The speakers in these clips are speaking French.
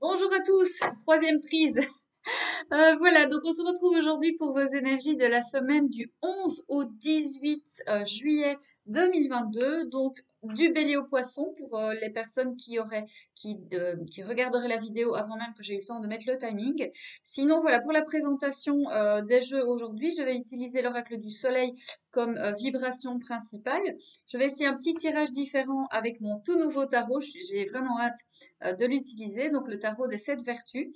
Bonjour à tous, troisième prise. Euh, voilà, donc on se retrouve aujourd'hui pour vos énergies de la semaine du 11 au 18 euh, juillet 2022. Donc du bélier au poisson pour euh, les personnes qui auraient qui, regarderaient la vidéo avant même que j'ai eu le temps de mettre le timing. Sinon voilà pour la présentation euh, des jeux aujourd'hui, je vais utiliser l'oracle du soleil comme euh, vibration principale. Je vais essayer un petit tirage différent avec mon tout nouveau tarot. J'ai vraiment hâte de l'utiliser. Donc le tarot des sept vertus.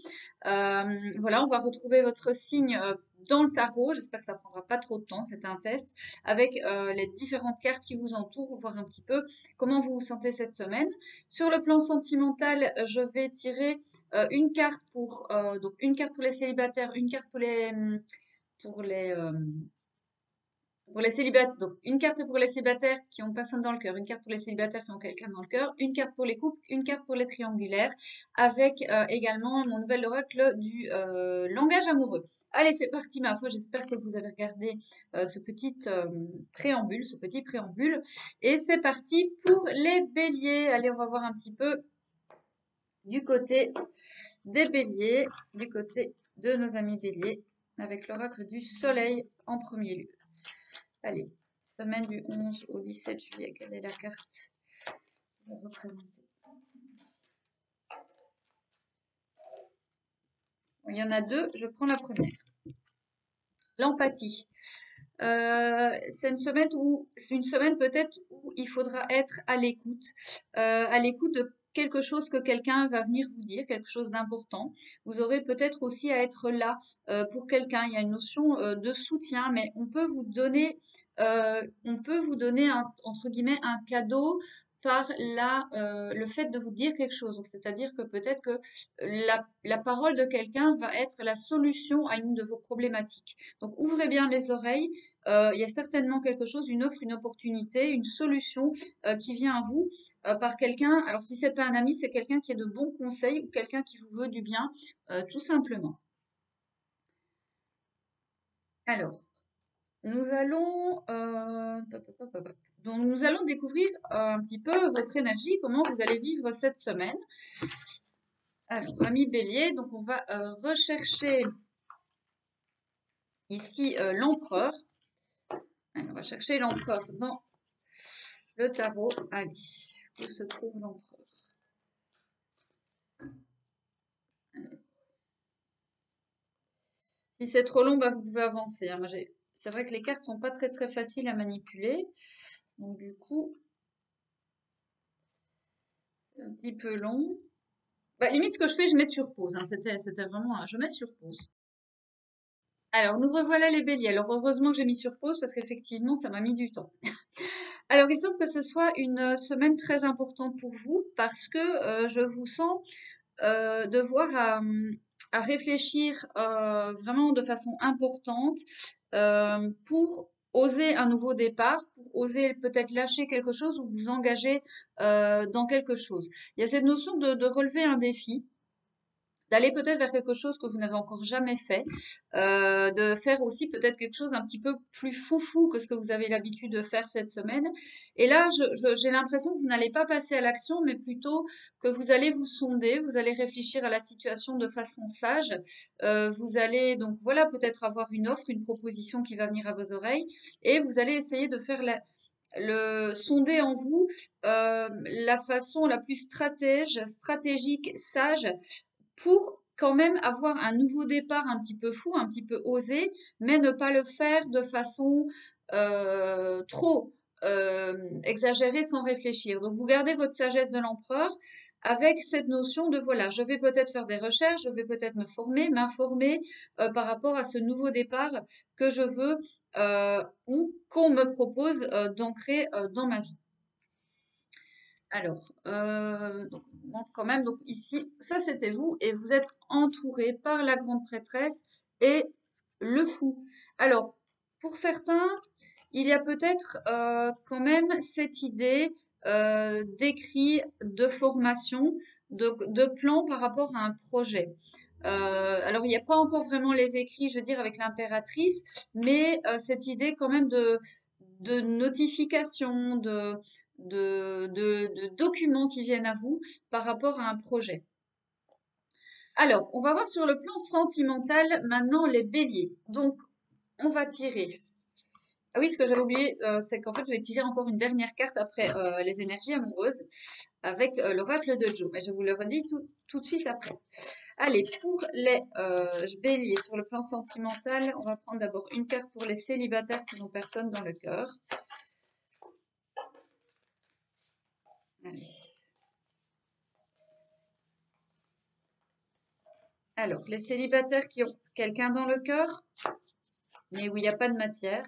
voilà, on va retrouver votre signe dans le tarot. J'espère que ça prendra pas trop de temps. C'est un test avec euh, les différentes cartes qui vous entourent, voir un petit peu comment vous vous sentez cette semaine. Sur le plan sentimental, je vais tirer euh, une carte pour euh, donc une carte pour les célibataires, une carte pour les les célibataires, une carte pour les célibataires qui ont personne dans le cœur, une carte pour les célibataires qui ont quelqu'un dans le cœur, une carte pour les couples, une carte pour les triangulaires, avec également mon nouvel oracle du langage amoureux. Allez, c'est parti ma foi, j'espère que vous avez regardé euh, ce petit euh, préambule, ce petit préambule. Et c'est parti pour les béliers. Allez, on va voir un petit peu du côté des béliers, du côté de nos amis béliers, avec l'oracle du soleil en premier lieu. Allez, semaine du 11 au 17 juillet, quelle est la carte va représenter Il y en a deux, je prends la première. L'empathie. Euh, c'est une semaine où, c'est une semaine peut-être où il faudra être à l'écoute, euh, à l'écoute de quelque chose que quelqu'un va venir vous dire, quelque chose d'important. Vous aurez peut-être aussi à être là euh, pour quelqu'un. Il y a une notion de soutien, mais on peut vous donner, on peut vous donner entre guillemets un cadeau par la, euh, le fait de vous dire quelque chose. C'est-à-dire que peut-être que la, la, parole de quelqu'un va être la solution à une de vos problématiques. Donc ouvrez bien les oreilles. Euh, il y a certainement quelque chose, une offre, une opportunité, une solution euh, qui vient à vous par quelqu'un. Alors si c'est pas un ami, c'est quelqu'un qui a de bons conseils ou quelqu'un qui vous veut du bien, tout simplement. Alors, nous allons donc nous allons découvrir un petit peu votre énergie, comment vous allez vivre cette semaine. Alors, ami bélier, donc on va euh, rechercher ici euh, l'empereur. On va chercher l'empereur dans le tarot. Allez, où se trouve l'empereur? Si c'est trop long, bah, vous pouvez avancer. Hein. C'est vrai que les cartes sont pas très très faciles à manipuler. Donc du coup, c'est un petit peu long. Bah, limite, ce que je fais, je mets sur pause. Hein. C'était, vraiment un... Je mets sur pause. Alors, nous revoilà les béliers. Alors, heureusement que j'ai mis sur pause parce qu'effectivement, ça m'a mis du temps. Alors, il semble que ce soit une semaine très importante pour vous parce que euh, je vous sens euh, devoir à, réfléchir euh, vraiment de façon importante pour oser un nouveau départ, pour oser peut-être lâcher quelque chose ou vous engager euh, dans quelque chose. Il y a cette notion de relever un défi d'aller peut-être vers quelque chose que vous n'avez encore jamais fait, euh, de faire aussi peut-être quelque chose un petit peu plus foufou que ce que vous avez l'habitude de faire cette semaine. Et là, j'ai l'impression que vous n'allez pas passer à l'action, mais plutôt que vous allez vous sonder, vous allez réfléchir à la situation de façon sage. Euh, vous allez donc voilà peut-être avoir une offre, une proposition qui va venir à vos oreilles, et vous allez essayer de faire le sonder en vous euh, la façon la plus stratège, stratégique, sage pour quand même avoir un nouveau départ un petit peu fou, un petit peu osé, mais ne pas le faire de façon euh, trop euh, exagérée sans réfléchir. Donc vous gardez votre sagesse de l'empereur avec cette notion de voilà, je vais peut-être faire des recherches, je vais peut-être me former, m'informer euh, par rapport à ce nouveau départ que je veux ou qu'on me propose d'ancrer dans ma vie. Alors, euh, je vous montre quand même. Donc ici, ça c'était vous et vous êtes entouré par la grande prêtresse et le fou. Alors, pour certains, il y a peut-être euh, quand même cette idée euh, d'écrit, de formation, de, de, plan par rapport à un projet. alors, il n'y a pas encore vraiment les écrits, je veux dire, avec l'impératrice, mais cette idée quand même de notification, de, de, documents qui viennent à vous par rapport à un projet. Alors, on va voir sur le plan sentimental maintenant les béliers. Donc, on va tirer. Ah oui, ce que j'avais oublié, euh, c'est qu'en fait, je vais tirer encore une dernière carte après euh, les énergies amoureuses avec euh, l'oracle de Joe. Mais je vous le redis tout, tout de suite après. Allez, pour les béliers sur le plan sentimental, on va prendre d'abord une carte pour les célibataires qui n'ont personne dans le cœur. Alors, les célibataires qui ont quelqu'un dans le cœur, mais où il n'y a pas de matière.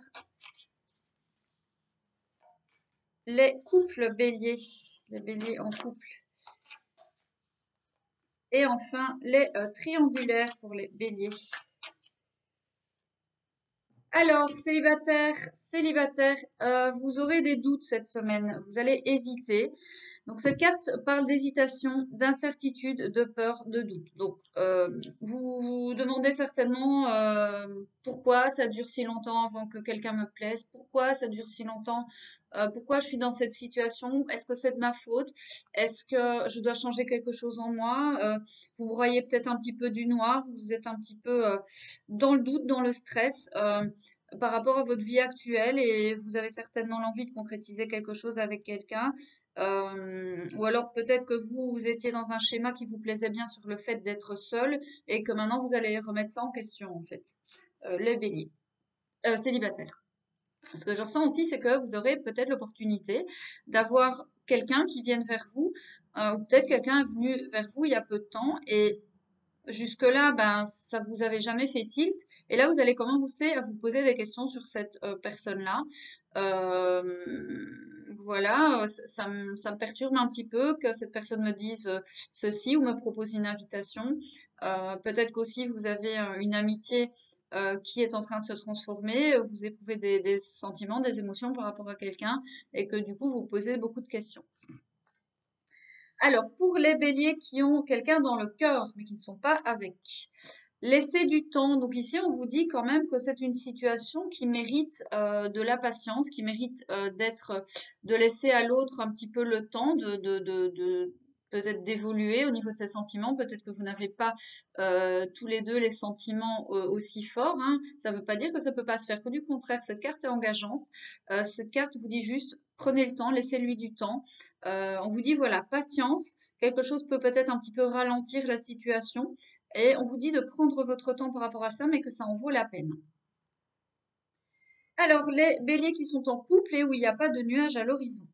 Les couples béliers, les béliers en couple. Et enfin, les euh, triangulaires pour les béliers. Alors, célibataire, célibataire, euh, vous aurez des doutes cette semaine. Vous allez hésiter. Donc cette carte parle d'hésitation, d'incertitude, de peur, de doute. Donc euh, vous vous demandez certainement euh, pourquoi ça dure si longtemps avant que quelqu'un me plaise, pourquoi ça dure si longtemps, euh, pourquoi je suis dans cette situation, est-ce que c'est de ma faute, est-ce que je dois changer quelque chose en moi, vous broyez peut-être un petit peu du noir, vous êtes un petit peu dans le doute, dans le stress par rapport à votre vie actuelle et vous avez certainement l'envie de concrétiser quelque chose avec quelqu'un. Euh, ou alors peut-être que vous, vous étiez dans un schéma qui vous plaisait bien sur le fait d'être seul et que maintenant vous allez remettre ça en question en fait. Euh, les béliers. Euh, célibataires. Ce que je ressens aussi, c'est que vous aurez peut-être l'opportunité d'avoir quelqu'un qui vienne vers vous, ou peut-être quelqu'un est venu vers vous il y a peu de temps et Jusque-là, ben, ça vous avait jamais fait tilt. Et là, vous allez commencer à vous poser des questions sur cette euh, personne-là. Euh, voilà, ça, me, perturbe un petit peu que cette personne me dise euh, ceci ou me propose une invitation. Peut-être qu'aussi vous avez une amitié qui est en train de se transformer, vous éprouvez des sentiments, des émotions par rapport à quelqu'un et que du coup vous posez beaucoup de questions. Alors, pour les béliers qui ont quelqu'un dans le cœur, mais qui ne sont pas avec, laissez du temps. Donc ici, on vous dit quand même que c'est une situation qui mérite euh, de la patience, qui mérite euh, d'être, de laisser à l'autre un petit peu le temps de, de, de, peut-être d'évoluer au niveau de ses sentiments. Peut-être que vous n'avez pas euh, tous les deux les sentiments aussi forts. Hein. Ça ne veut pas dire que ça ne peut pas se faire. Que du contraire, cette carte est engageante. cette carte vous dit juste prenez le temps, laissez-lui du temps. Euh, on vous dit, voilà, patience, quelque chose peut peut-être un petit peu ralentir la situation, et on vous dit de prendre votre temps par rapport à ça, mais que ça en vaut la peine. Alors, les béliers qui sont en couple et où il n'y a pas de nuages à l'horizon.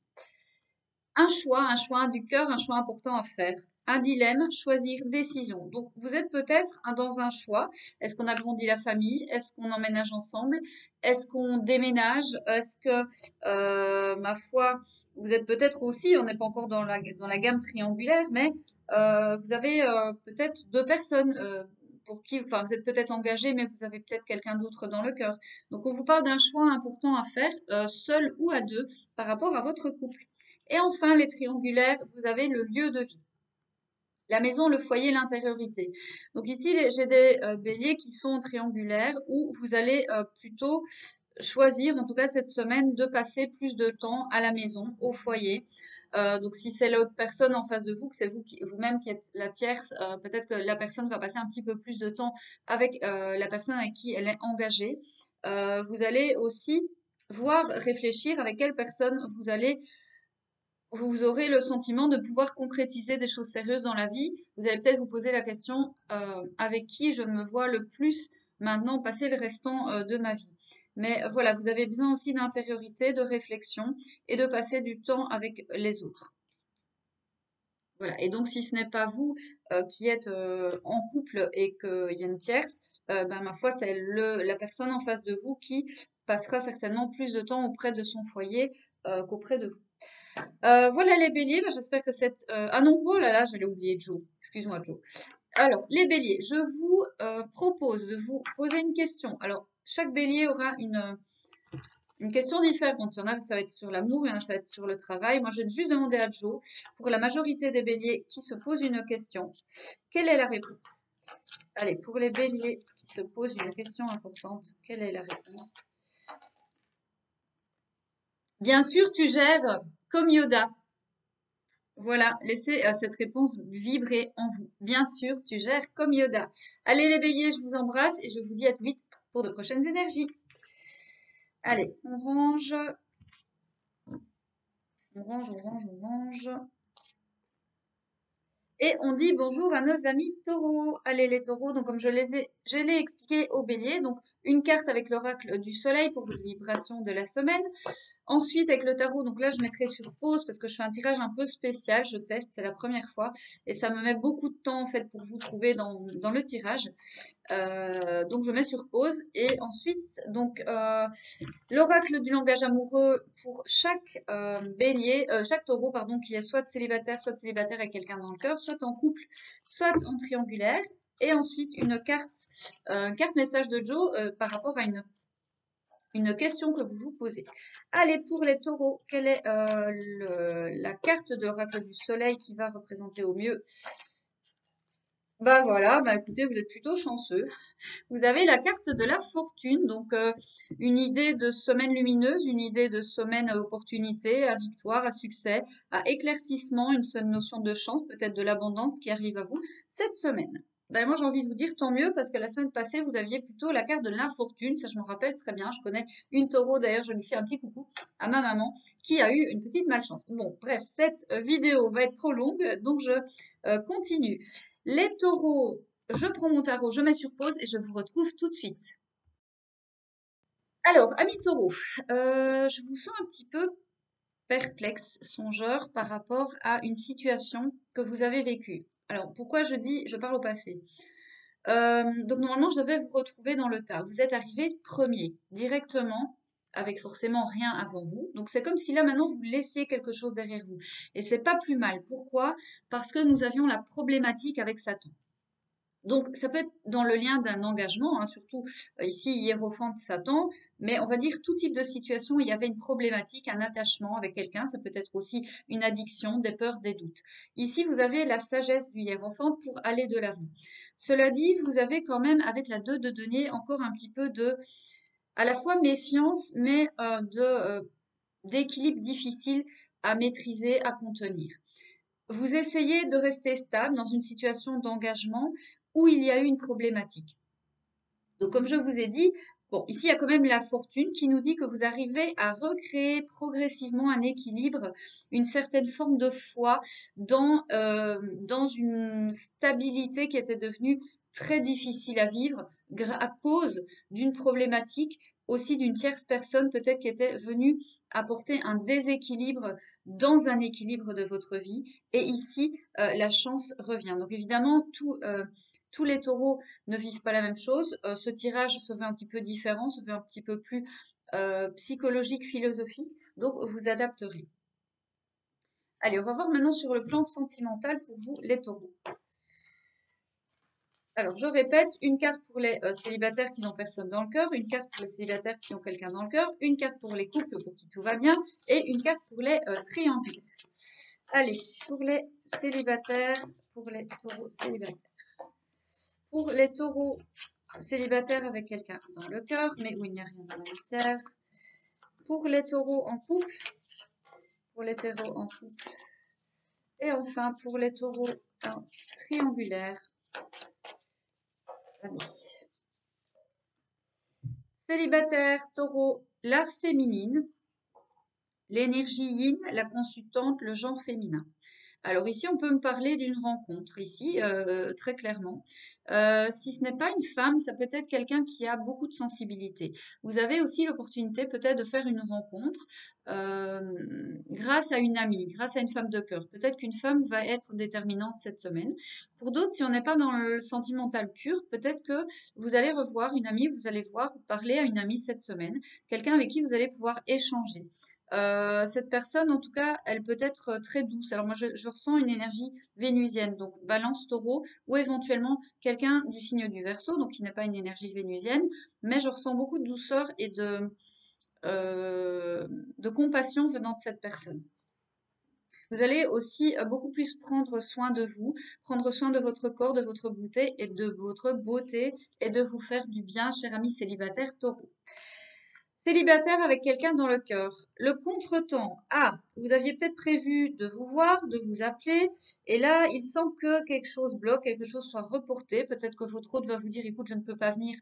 Un choix, un choix du cœur, un choix important à faire un dilemme, choisir décision. Donc vous êtes peut-être dans un choix. Est-ce qu'on agrandit la famille? Est-ce qu'on emménage ensemble? Est-ce qu'on déménage? Est-ce que, euh, ma foi, vous êtes peut-être aussi, on n'est pas encore dans la, gamme triangulaire, mais euh, vous avez euh, peut-être deux personnes pour qui, enfin, vous êtes peut-être engagé, mais vous avez peut-être quelqu'un d'autre dans le cœur. Donc, on vous parle d'un choix important à faire, seul ou à deux, par rapport à votre couple. Et enfin, les triangulaires, vous avez le lieu de vie. La maison, le foyer, l'intériorité. Donc ici, j'ai des euh, béliers qui sont triangulaires où vous allez euh, plutôt choisir, en tout cas cette semaine, de passer plus de temps à la maison, au foyer. Euh, donc si c'est l'autre personne en face de vous, que c'est vous vous-même qui êtes la tierce, peut-être que la personne va passer un petit peu plus de temps avec la personne avec qui elle est engagée. vous allez aussi voir, réfléchir avec quelle personne vous allez vous aurez le sentiment de pouvoir concrétiser des choses sérieuses dans la vie. Vous allez peut-être vous poser la question euh, avec qui je me vois le plus maintenant passer le restant euh, de ma vie. Mais voilà, vous avez besoin aussi d'intériorité, de réflexion et de passer du temps avec les autres. Voilà. Et donc, si ce n'est pas vous euh, qui êtes en couple et qu'il y a une tierce, ben, ma foi, c'est la personne en face de vous qui passera certainement plus de temps auprès de son foyer qu'auprès de vous. Euh, voilà les béliers, bah, j'espère que cette... Euh, ah non, oh là là, j'allais oublier Joe. Excuse-moi Joe. Alors, les béliers, je vous euh, propose de vous poser une question. Alors, chaque bélier aura une, une question différente. Il y en a, ça va être sur l'amour, il y en a, ça va être sur le travail. Moi, je vais juste demander à Joe, pour la majorité des béliers qui se posent une question, quelle est la réponse? Allez, pour les béliers qui se posent une question importante, quelle est la réponse? Bien sûr, tu gères comme Yoda. Voilà, laissez euh, cette réponse vibrer en vous. Bien sûr, tu gères comme Yoda. Allez béliers, je vous embrasse et je vous dis à tout vite pour de prochaines énergies. Allez, on range. On range, on range, on range. Et on dit bonjour à nos amis taureaux. Allez les taureaux, donc comme je les ai, je l'ai expliqué au bélier, donc une carte avec l'oracle du soleil pour vos vibrations de la semaine. Ensuite, avec le tarot, donc là, je mettrai sur pause parce que je fais un tirage un peu spécial. Je teste, c'est la première fois. Et ça me met beaucoup de temps, en fait, pour vous trouver dans, le tirage. Euh, donc, je mets sur pause. Et ensuite, donc, euh, l'oracle du langage amoureux pour chaque euh, bélier, chaque taureau, pardon, qui est soit célibataire, soit célibataire avec quelqu'un dans le cœur, soit en couple, soit en triangulaire. Et ensuite, une carte, carte message de Joe par rapport à une une question que vous vous posez. Allez, pour les taureaux, quelle est euh, la carte de l'oracle du soleil qui va représenter au mieux? Bah voilà, bah écoutez, vous êtes plutôt chanceux. Vous avez la carte de la fortune, donc euh, une idée de semaine lumineuse, une idée de semaine à opportunité, à victoire, à succès, à éclaircissement, une seule notion de chance, peut-être de l'abondance qui arrive à vous cette semaine. Ben moi j'ai envie de vous dire tant mieux parce que la semaine passée vous aviez plutôt la carte de l'infortune, ça je m'en rappelle très bien, je connais une taureau d'ailleurs, je lui fais un petit coucou à ma maman qui a eu une petite malchance. Bon bref, cette vidéo va être trop longue donc je euh, continue. Les taureaux, je prends mon tarot, je mets sur pause et je vous retrouve tout de suite. Alors, amis taureaux, euh, je vous sens un petit peu perplexe, songeur par rapport à une situation que vous avez vécue. Alors, pourquoi je dis, je parle au passé? Euh, Donc, normalement, je devais vous retrouver dans le tas. Vous êtes arrivé premier, directement, avec forcément rien avant vous. Donc, c'est comme si là, maintenant, vous laissiez quelque chose derrière vous. Et c'est pas plus mal. Pourquoi? Parce que nous avions la problématique avec Satan. Donc, ça peut être dans le lien d'un engagement, hein, surtout euh, ici, hiérophante Satan, mais on va dire tout type de situation où il y avait une problématique, un attachement avec quelqu'un, ça peut être aussi une addiction, des peurs, des doutes. Ici, vous avez la sagesse du hiérophante pour aller de l'avant. Cela dit, vous avez quand même, avec la 2 de denier, encore un petit peu de, à la fois méfiance, mais euh, de euh, d'équilibre difficile à maîtriser, à contenir. Vous essayez de rester stable dans une situation d'engagement, où il y a eu une problématique. Donc, comme je vous ai dit, bon, ici, il y a quand même la fortune qui nous dit que vous arrivez à recréer progressivement un équilibre, une certaine forme de foi dans, euh, dans une stabilité qui était devenue très difficile à vivre à cause d'une problématique aussi d'une tierce personne peut-être qui était venue apporter un déséquilibre dans un équilibre de votre vie. Et ici, euh, la chance revient. Donc évidemment, tout, euh, tous les taureaux ne vivent pas la même chose. Euh, ce tirage se veut un petit peu différent, se veut un petit peu plus euh, psychologique, philosophique. Donc, vous adapterez. Allez, on va voir maintenant sur le plan sentimental pour vous, les taureaux. Alors, je répète, une carte pour les euh, célibataires qui n'ont personne dans le cœur, une carte pour les célibataires qui ont quelqu'un dans le cœur, une carte pour les couples pour qui tout va bien, et une carte pour les triangles. Allez, pour les célibataires, pour les taureaux célibataires. Pour les taureaux célibataires avec quelqu'un dans le cœur, mais où il n'y a rien dans la matière. Pour les taureaux en couple. Pour les taureaux en couple. Et enfin, pour les taureaux en triangulaire. Célibataire, taureau, la féminine. L'énergie yin, la consultante, le genre féminin. Alors ici, on peut me parler d'une rencontre, ici, euh, très clairement. Euh, si ce n'est pas une femme, ça peut être quelqu'un qui a beaucoup de sensibilité. Vous avez aussi l'opportunité peut-être de faire une rencontre euh, grâce à une amie, grâce à une femme de cœur. Peut-être qu'une femme va être déterminante cette semaine. Pour d'autres, si on n'est pas dans le sentimental pur, peut-être que vous allez revoir une amie, vous allez voir parler à une amie cette semaine, quelqu'un avec qui vous allez pouvoir échanger. Euh, cette personne, en tout cas, elle peut être euh, très douce. Alors moi, je, ressens une énergie vénusienne, donc balance taureau, ou éventuellement quelqu'un du signe du verso, donc qui n'a pas une énergie vénusienne, mais je ressens beaucoup de douceur et de, euh, de compassion venant de cette personne. Vous allez aussi beaucoup plus prendre soin de vous, prendre soin de votre corps, de votre beauté et de votre beauté et de vous faire du bien, cher ami célibataire taureau. Célibataire avec quelqu'un dans le cœur. Le contretemps. Ah, vous aviez peut-être prévu de vous voir, de vous appeler, et là, il semble que quelque chose bloque, quelque chose soit reporté. Peut-être que votre hôte va vous dire, écoute, je ne peux pas venir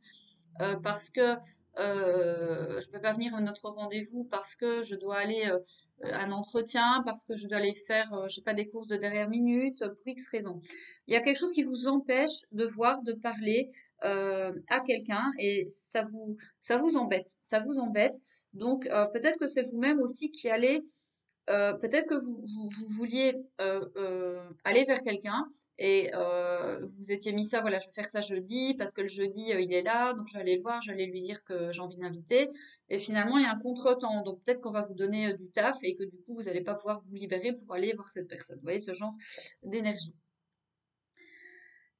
euh, parce que euh, je ne peux pas venir à notre rendez-vous parce que je dois aller euh, à un entretien, parce que je dois aller faire, euh, pas, des courses de dernière minute, pour X raison. Il y a quelque chose qui vous empêche de voir, de parler à quelqu'un et ça vous, ça vous embête, ça vous embête. Donc peut-être que c'est vous-même aussi qui allez, peut-être que vous vouliez aller vers quelqu'un et euh, vous étiez mis ça, voilà, je vais faire ça jeudi parce que le jeudi euh, il est là, donc je vais aller le voir, je vais lui dire que j'ai envie d'inviter. Et finalement il y a un contretemps, donc peut-être qu'on va vous donner euh, du taf et que du coup vous n'allez pas pouvoir vous libérer pour aller voir cette personne. Vous voyez ce genre d'énergie.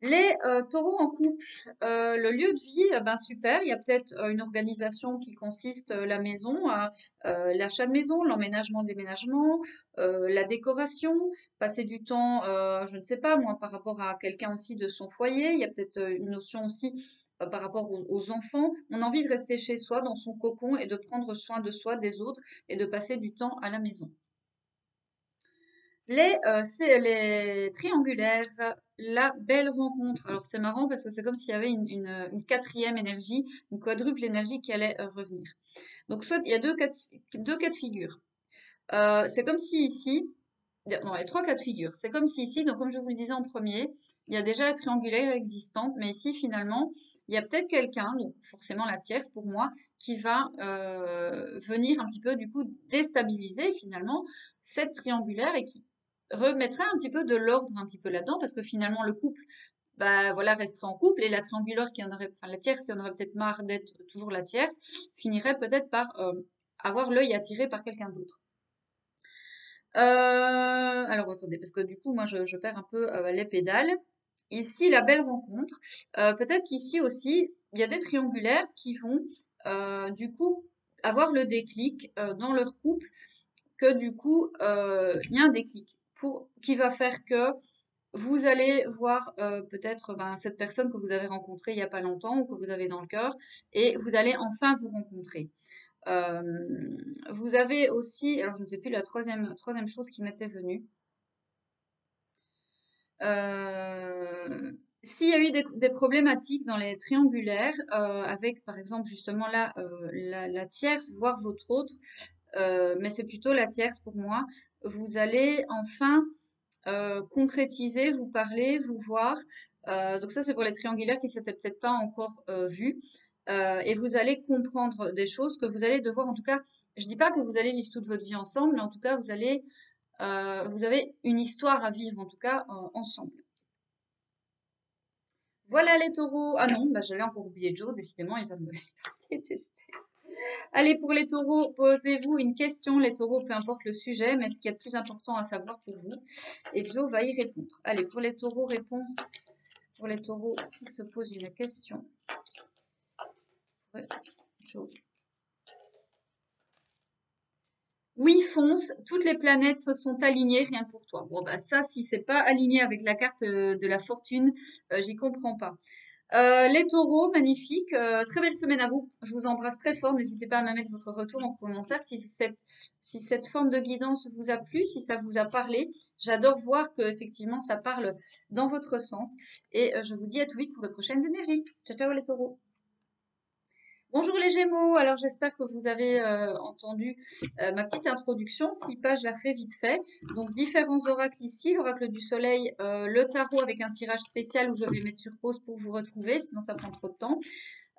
Les euh, taureaux en couple, euh, le lieu de vie, eh ben super, il y a peut-être euh, une organisation qui consiste la maison, l'achat de maison, l'emménagement, déménagement, la décoration, passer du temps, je ne sais pas moi, par rapport à quelqu'un aussi de son foyer, il y a peut-être une notion aussi par rapport aux, enfants, on a envie de rester chez soi, dans son cocon et de prendre soin de soi, des autres et de passer du temps à la maison. Euh, les triangulaires, la belle rencontre. Alors c'est marrant parce que c'est comme s'il y avait une, quatrième énergie, une quadruple énergie qui allait euh, revenir. Donc soit il y a deux cas, deux cas de figure. Euh, c'est comme si ici, non, il y a trois cas de figure. C'est comme si ici, donc comme je vous le disais en premier, il y a déjà la triangulaire existante, mais ici finalement, il y a peut-être quelqu'un, donc forcément la tierce pour moi, qui va euh, venir un petit peu du coup déstabiliser finalement cette triangulaire et qui remettrait un petit peu de l'ordre un petit peu là-dedans parce que finalement le couple bah voilà resterait en couple et la triangulaire qui en aurait enfin la tierce qui en aurait peut-être marre d'être toujours la tierce finirait peut-être par euh, avoir l'œil attiré par quelqu'un d'autre. Euh, alors attendez parce que du coup moi je, perds un peu euh, les pédales. Ici la belle rencontre. peut-être qu'ici aussi il y a des triangulaires qui vont du coup avoir le déclic dans leur couple que du coup il y a un déclic qui va faire que vous allez voir euh, peut-être ben, cette personne que vous avez rencontrée il n'y a pas longtemps ou que vous avez dans le cœur et vous allez enfin vous rencontrer. Euh, vous avez aussi, alors je ne sais plus la troisième, chose qui m'était venue. Euh, s'il y a eu des, problématiques dans les triangulaires, avec par exemple justement la, la, tierce, voire votre autre, mais c'est plutôt la tierce pour moi, vous allez enfin euh, concrétiser, vous parler, vous voir. Euh, donc ça, c'est pour les triangulaires qui s'étaient peut-être pas encore euh, vus. et vous allez comprendre des choses que vous allez devoir, en tout cas, je dis pas que vous allez vivre toute votre vie ensemble, mais en tout cas, vous allez, vous avez une histoire à vivre, en tout cas, ensemble. Voilà les taureaux. Ah non, bah, j'allais encore oublier Joe, décidément, il va me détester. Allez, pour les taureaux, posez-vous une question. Les taureaux, peu importe le sujet, mais ce qui est le plus important à savoir pour vous. Et Joe va y répondre. Allez, pour les taureaux, réponse pour les taureaux qui se posent une question. Joe. Oui, fonce, toutes les planètes se sont alignées rien que pour toi. Bon, bah ça, si c'est pas aligné avec la carte euh, de la fortune, euh, j'y comprends pas. Euh, les taureaux, magnifique. Euh, très belle semaine à vous. Je vous embrasse très fort. N'hésitez pas à me mettre votre retour en commentaire si cette, forme de guidance vous a plu, si ça vous a parlé. J'adore voir que effectivement ça parle dans votre sens. Et euh, je vous dis à tout vite pour de prochaines énergies. Ciao, ciao les taureaux. Bonjour les Gémeaux, alors j'espère que vous avez euh, entendu euh, ma petite introduction. Si pas, je la fais vite fait. Donc différents oracles ici, l'oracle du soleil, euh, le tarot avec un tirage spécial où je vais mettre sur pause pour vous retrouver, sinon ça prend trop de temps.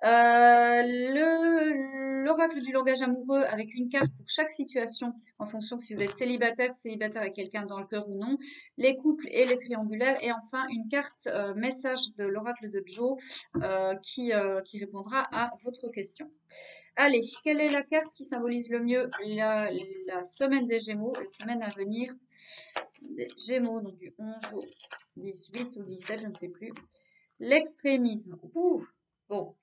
Euh, l'oracle du langage amoureux avec une carte pour chaque situation en fonction si vous êtes célibataire, célibataire avec quelqu'un dans le cœur ou non, les couples et les triangulaires et enfin une carte euh, message de l'oracle de Joe euh, qui, répondra à votre question. Allez, quelle est la carte qui symbolise le mieux la, la semaine des Gémeaux, la semaine à venir? Des Gémeaux, donc du 11 au 18 ou 17, je ne sais plus. L'extrémisme. Bon,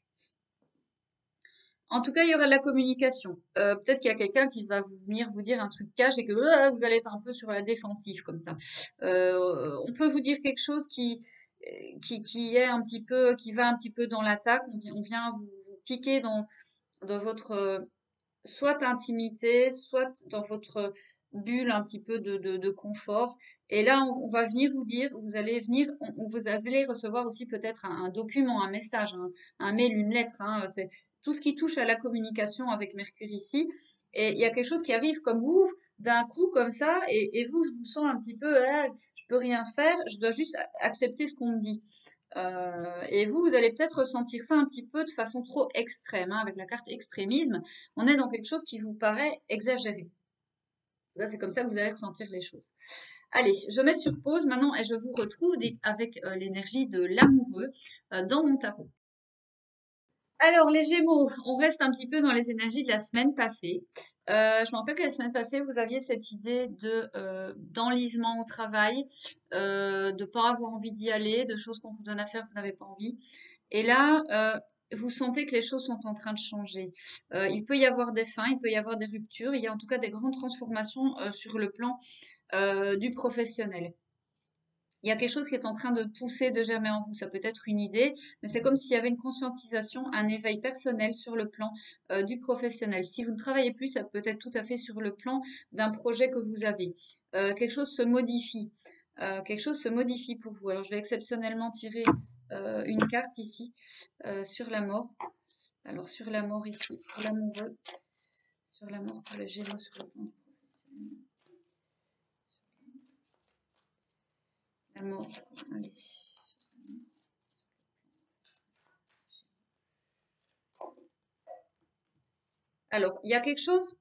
en tout cas, il y aura de la communication. Euh, peut-être qu'il y a quelqu'un qui va venir vous dire un truc cash et que euh, vous allez être un peu sur la défensive comme ça. Euh, on peut vous dire quelque chose qui, qui, est un petit peu, qui va un petit peu dans l'attaque. On, vient vous, piquer dans, dans votre soit intimité, soit dans votre bulle un petit peu de, confort. Et là, on, va venir vous dire, vous allez venir, on, vous allez recevoir aussi peut-être un, document, un message, un, mail, une lettre. Hein, tout ce qui touche à la communication avec Mercure ici. Et il y a quelque chose qui arrive comme vous, d'un coup comme ça, et, vous, je vous sens un petit peu, ah, je peux rien faire, je dois juste accepter ce qu'on me dit. Euh, et vous, vous allez peut-être ressentir ça un petit peu de façon trop extrême, hein, avec la carte extrémisme. On est dans quelque chose qui vous paraît exagéré. C'est comme ça que vous allez ressentir les choses. Allez, je mets sur pause maintenant et je vous retrouve avec euh, l'énergie de l'amoureux euh, dans mon tarot. Alors, les Gémeaux, on reste un petit peu dans les énergies de la semaine passée. Euh, je me rappelle que la semaine passée, vous aviez cette idée de d'enlisement au travail, de ne pas avoir envie d'y aller, de choses qu'on vous donne à faire vous n'avez pas envie. Et là, vous sentez que les choses sont en train de changer. Euh, il peut y avoir des fins, il peut y avoir des ruptures, il y a en tout cas des grandes transformations euh, sur le plan euh, du professionnel. Il y a quelque chose qui est en train de pousser, de germer en vous. Ça peut être une idée, mais c'est comme s'il y avait une conscientisation, un éveil personnel sur le plan du professionnel. Si vous ne travaillez plus, ça peut être tout à fait sur le plan d'un projet que vous avez. quelque chose se modifie. quelque chose se modifie pour vous. Alors, je vais exceptionnellement tirer euh, une carte ici euh, sur la mort. Alors sur la mort ici, pour l'amoureux, sur la mort pour le gémeaux sur le plan du professionnel. Alors, il y a quelque chose,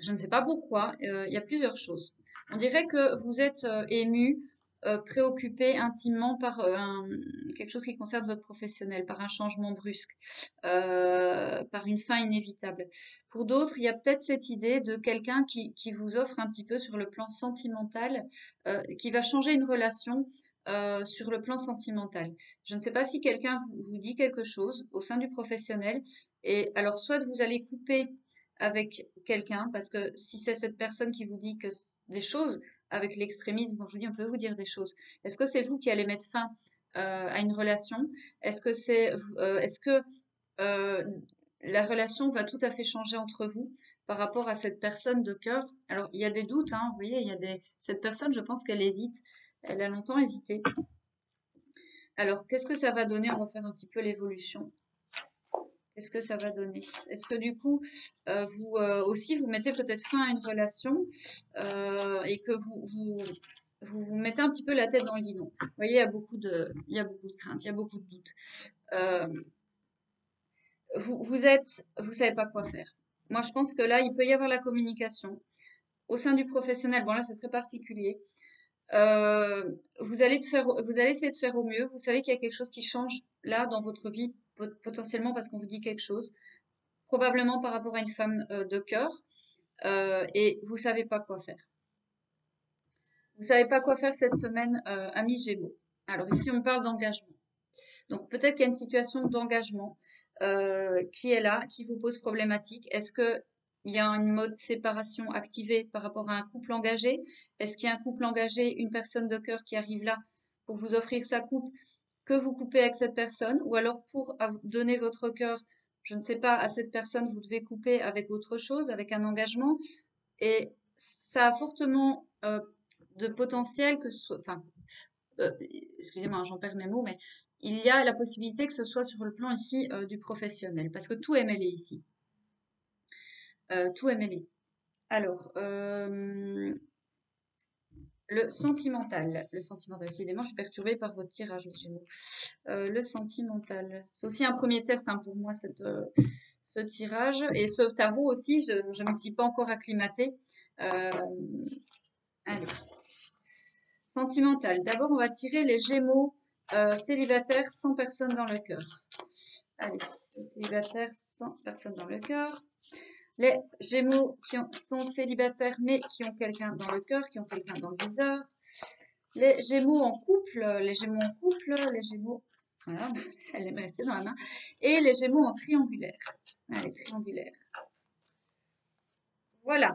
je ne sais pas pourquoi, euh, il y a plusieurs choses. On dirait que vous êtes ému euh, préoccupé intimement par euh, quelque chose qui concerne votre professionnel, par un changement brusque, euh, par une fin inévitable. Pour d'autres, il y a peut-être cette idée de quelqu'un qui, vous offre un petit peu sur le plan sentimental, qui va changer une relation sur le plan sentimental. Je ne sais pas si quelqu'un vous, dit quelque chose au sein du professionnel. Et alors, soit vous allez couper avec quelqu'un, parce que si c'est cette personne qui vous dit que des choses, avec l'extrémisme, je vous dis, on peut vous dire des choses. Est-ce que c'est vous qui allez mettre fin euh, à une relation? Est-ce que euh, euh, la relation va tout à fait changer entre vous par rapport à cette personne de cœur? Alors, il y a des doutes, hein, vous voyez, il y a des, cette personne, je pense qu'elle hésite. Elle a longtemps hésité. Alors, qu'est-ce que ça va donner? On va faire un petit peu l'évolution. Qu'est-ce que ça va donner? Est-ce que du coup, euh, vous euh, aussi, vous mettez peut-être fin à une relation euh, et que vous, vous, vous, mettez un petit peu la tête dans le guidon? Vous voyez, il y a beaucoup de, il y a beaucoup de craintes, il y a beaucoup de doutes. vous, vous êtes, vous savez pas quoi faire. Moi, je pense que là, il peut y avoir la communication au sein du professionnel. Bon, là, c'est très particulier. vous allez, faire, vous allez essayer de faire au mieux. Vous savez qu'il y a quelque chose qui change là dans votre vie potentiellement parce qu'on vous dit quelque chose, probablement par rapport à une femme euh, de cœur, euh, et vous savez pas quoi faire. Vous savez pas quoi faire cette semaine, euh, ami Gémeaux. Alors ici, on parle d'engagement. Donc peut-être qu'il y a une situation d'engagement qui est là, qui vous pose problématique. Est-ce que il y a une mode séparation activée par rapport à un couple engagé? Est-ce qu'il y a un couple engagé, une personne de cœur qui arrive là pour vous offrir sa coupe que vous coupez avec cette personne, ou alors pour donner votre cœur, je ne sais pas, à cette personne, vous devez couper avec autre chose, avec un engagement. Et ça a fortement euh, de potentiel que ce soit, enfin, euh, excusez-moi, j'en perds mes mots, mais il y a la possibilité que ce soit sur le plan ici euh, du professionnel, parce que tout est mêlé ici. tout est mêlé. Alors, le sentimental. Le sentimental. Décidément, je suis perturbée par votre tirage, monsieur. Euh, le sentimental. C'est aussi un premier test hein, pour moi, cette, euh, ce tirage. Et ce tarot aussi, je ne me suis pas encore acclimatée. Euh, allez. Sentimental. D'abord, on va tirer les gémeaux célibataires sans personne dans le cœur. Allez, célibataires sans personne dans le cœur. Les Gémeaux qui sont célibataires mais qui ont quelqu'un dans le cœur, qui ont quelqu'un dans le viseur. Les Gémeaux en couple, les Gémeaux en couple, les Gémeaux, voilà, allait me rester dans la main. Et les Gémeaux en triangulaire. Allez, triangulaire. Voilà.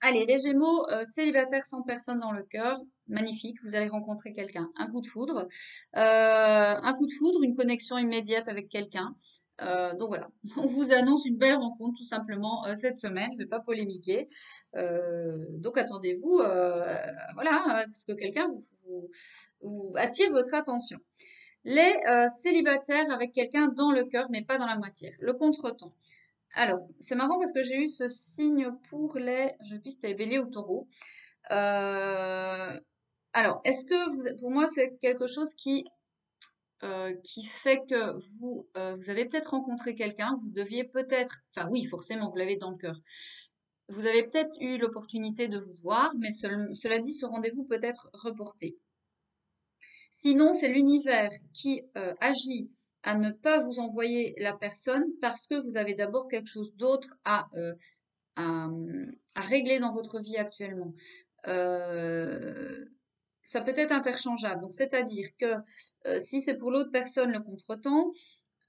Allez, les Gémeaux euh, célibataires sans personne dans le cœur, magnifique, vous allez rencontrer quelqu'un. Un coup de foudre, euh, un coup de foudre, une connexion immédiate avec quelqu'un. Euh, donc voilà, on vous annonce une belle rencontre tout simplement euh, cette semaine. Je ne vais pas polémiquer. Euh, donc attendez-vous, voilà, à ce que quelqu'un vous, attire votre attention. Les célibataires avec quelqu'un dans le cœur, mais pas dans la moitié. Le contretemps. Alors, c'est marrant parce que j'ai eu ce signe pour les, je sais plus si c'était bélier ou taureau. alors, est-ce que pour moi, c'est quelque chose qui euh, qui fait que vous, euh, vous avez peut-être rencontré quelqu'un, vous deviez peut-être, enfin oui, forcément, vous l'avez dans le cœur. Vous avez peut-être eu l'opportunité de vous voir, mais cela dit, ce rendez-vous peut être reporté. Sinon, c'est l'univers qui euh, agit à ne pas vous envoyer la personne parce que vous avez d'abord quelque chose d'autre à, régler dans votre vie actuellement ça peut être interchangeable. Donc, c'est-à-dire que euh, si c'est pour l'autre personne le contretemps,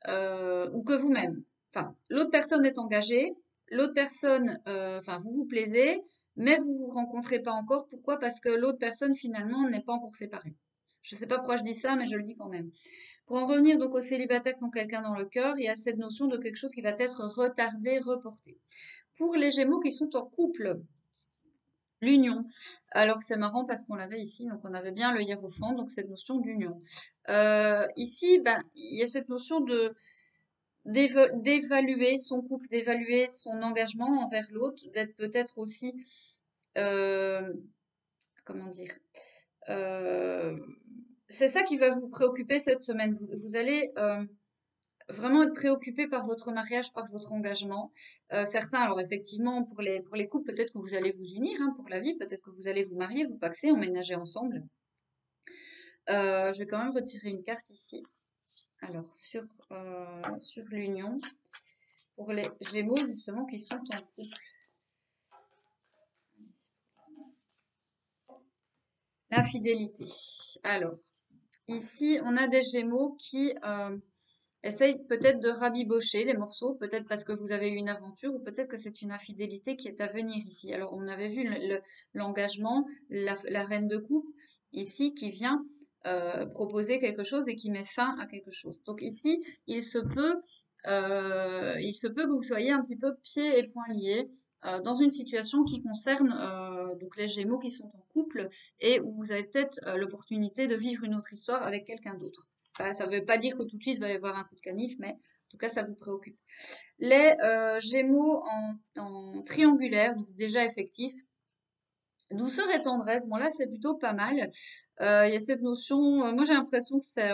euh, ou que vous-même, enfin, l'autre personne est engagée, l'autre personne, euh, enfin, vous vous plaisez, mais vous vous rencontrez pas encore. Pourquoi? Parce que l'autre personne, finalement, n'est pas encore séparée. Je ne sais pas pourquoi je dis ça, mais je le dis quand même. Pour en revenir donc aux célibataires qui ont quelqu'un dans le cœur, il y a cette notion de quelque chose qui va être retardé, reporté. Pour les Gémeaux qui sont en couple, l'union. Alors c'est marrant parce qu'on l'avait ici, donc on avait bien le hiérophant, donc cette notion d'union. Euh, ici, ben, il y a cette notion de d'évaluer son couple, d'évaluer son engagement envers l'autre, d'être peut-être aussi, euh, comment dire, euh, c'est ça qui va vous préoccuper cette semaine. Vous, vous allez vraiment être préoccupé par votre mariage, par votre engagement. Euh, certains, alors effectivement, pour les, pour les couples, peut-être que vous allez vous unir hein, pour la vie, peut-être que vous allez vous marier, vous paxer, emménager ensemble. Euh, je vais quand même retirer une carte ici. Alors, sur, euh, sur l'union, pour les Gémeaux, justement, qui sont en couple. L'infidélité. Alors, ici, on a des Gémeaux qui Essaye peut-être de rabibocher les morceaux, peut-être parce que vous avez eu une aventure ou peut-être que c'est une infidélité qui est à venir ici. Alors on avait vu l'engagement, la, reine de coupe ici qui vient euh, proposer quelque chose et qui met fin à quelque chose. Donc ici, il se peut, euh, que vous soyez un petit peu pieds et poings liés euh, dans une situation qui concerne donc les Gémeaux qui sont en couple et où vous avez peut-être l'opportunité de vivre une autre histoire avec quelqu'un d'autre ça ne veut pas dire que tout de suite il va y avoir un coup de canif, mais en tout cas, ça vous préoccupe. Les euh, Gémeaux en, triangulaire, donc déjà effectif. Douceur et tendresse, bon là c'est plutôt pas mal. Euh, il y a cette notion, euh, moi j'ai l'impression que c'est...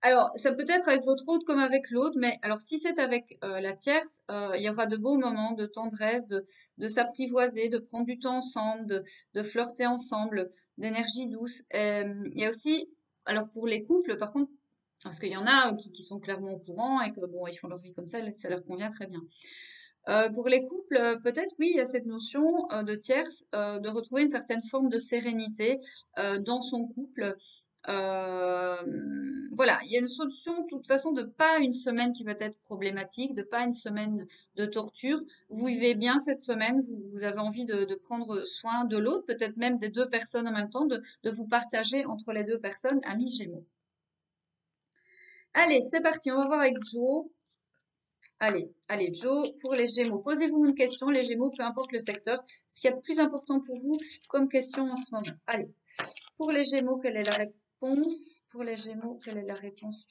alors, ça peut être avec votre autre comme avec l'autre, mais alors si c'est avec la tierce, il y aura de beaux moments de tendresse, de, s'apprivoiser, de prendre du temps ensemble, de flirter ensemble, d'énergie douce. il y a aussi alors pour les couples, par contre, parce qu'il y en a qui, sont clairement au courant et que bon, ils font leur vie comme ça, ça leur convient très bien. Euh, pour les couples, peut-être oui, il y a cette notion euh, de tierce, euh, de retrouver une certaine forme de sérénité dans son couple, euh, voilà, il y a une solution de toute façon de pas une semaine qui va être problématique, de pas une semaine de torture. Vous vivez bien cette semaine, vous, avez envie de, prendre soin de l'autre, peut-être même des deux personnes en même temps, de, vous partager entre les deux personnes, amis Gémeaux. Allez, c'est parti, on va voir avec Joe. Allez, allez, Joe, pour les Gémeaux, posez-vous une question, les Gémeaux, peu importe le secteur, ce qu'il y a de plus important pour vous comme question en ce moment. Allez, pour les Gémeaux, quelle est la réponse pour les Gémeaux Quelle est la réponse,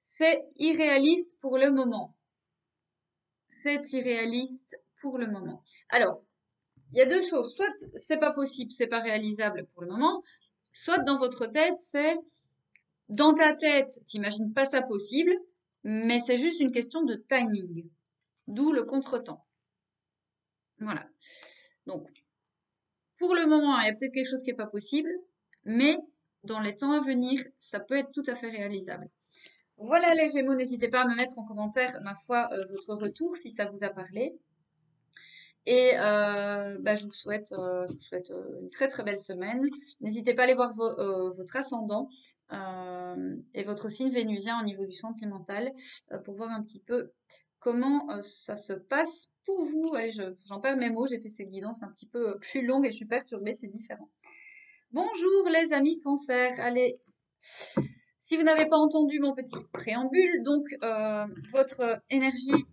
C'est irréaliste pour le moment. C'est irréaliste pour le moment. Alors, il y a deux choses. Soit c'est pas possible, c'est pas réalisable pour le moment. Soit dans votre tête, c'est dans ta tête, t'imagines pas ça possible, mais c'est juste une question de timing. D'où le contretemps. Voilà. Donc, pour le moment, il y a peut-être quelque chose qui n'est pas possible, mais dans les temps à venir, ça peut être tout à fait réalisable. Voilà les Gémeaux, n'hésitez pas à me mettre en commentaire, ma foi, euh, votre retour si ça vous a parlé. Et euh, bah, je vous souhaite, euh, souhaite une très très belle semaine. N'hésitez pas à aller voir votre ascendant et votre signe vénusien au niveau du sentimental pour voir un petit peu comment ça se passe pour vous. J'en perds mes mots, j'ai fait ces guidances un petit peu plus longues et je suis perturbée, c'est différent. Bonjour les amis cancer. Allez, si vous n'avez pas entendu mon petit préambule, donc euh, votre énergie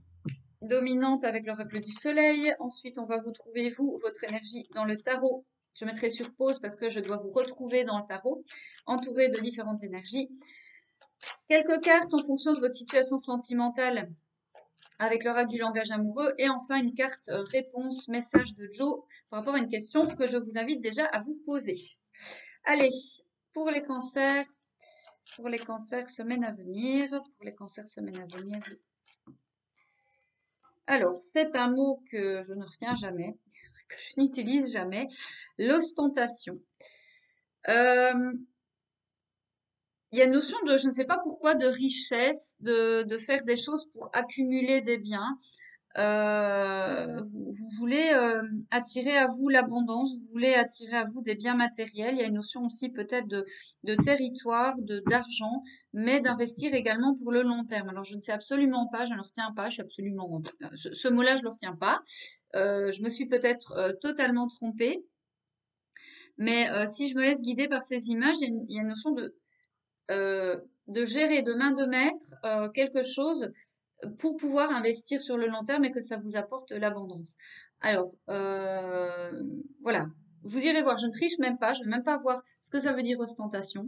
dominante avec l'oracle du soleil. Ensuite, on va vous trouver, vous, votre énergie dans le tarot. Je mettrai sur pause parce que je dois vous retrouver dans le tarot, entouré de différentes énergies. Quelques cartes en fonction de votre situation sentimentale avec l'oracle du langage amoureux. Et enfin, une carte euh, réponse, message de Joe par rapport à une question que je vous invite déjà à vous poser. Allez, pour les cancers, pour les cancers semaine à venir, pour les cancers semaine à venir. Alors, c'est un mot que je ne retiens jamais, que je n'utilise jamais, l'ostentation. Euh, il y a une notion de, je ne sais pas pourquoi, de richesse, de, de faire des choses pour accumuler des biens. Euh, vous, voulez euh, attirer à vous l'abondance, vous voulez attirer à vous des biens matériels. Il y a une notion aussi peut-être de, de territoire, de d'argent, mais d'investir également pour le long terme. Alors je ne sais absolument pas, je ne le retiens pas, je suis absolument ce, ce mot-là je le retiens pas. Euh, je me suis peut-être euh, totalement trompée, mais euh, si je me laisse guider par ces images, il y a une, il y a une notion de euh, de gérer de main de maître euh, quelque chose pour pouvoir investir sur le long terme et que ça vous apporte l'abondance. Alors, euh, voilà, vous irez voir, je ne triche même pas, je ne vais même pas voir ce que ça veut dire ostentation.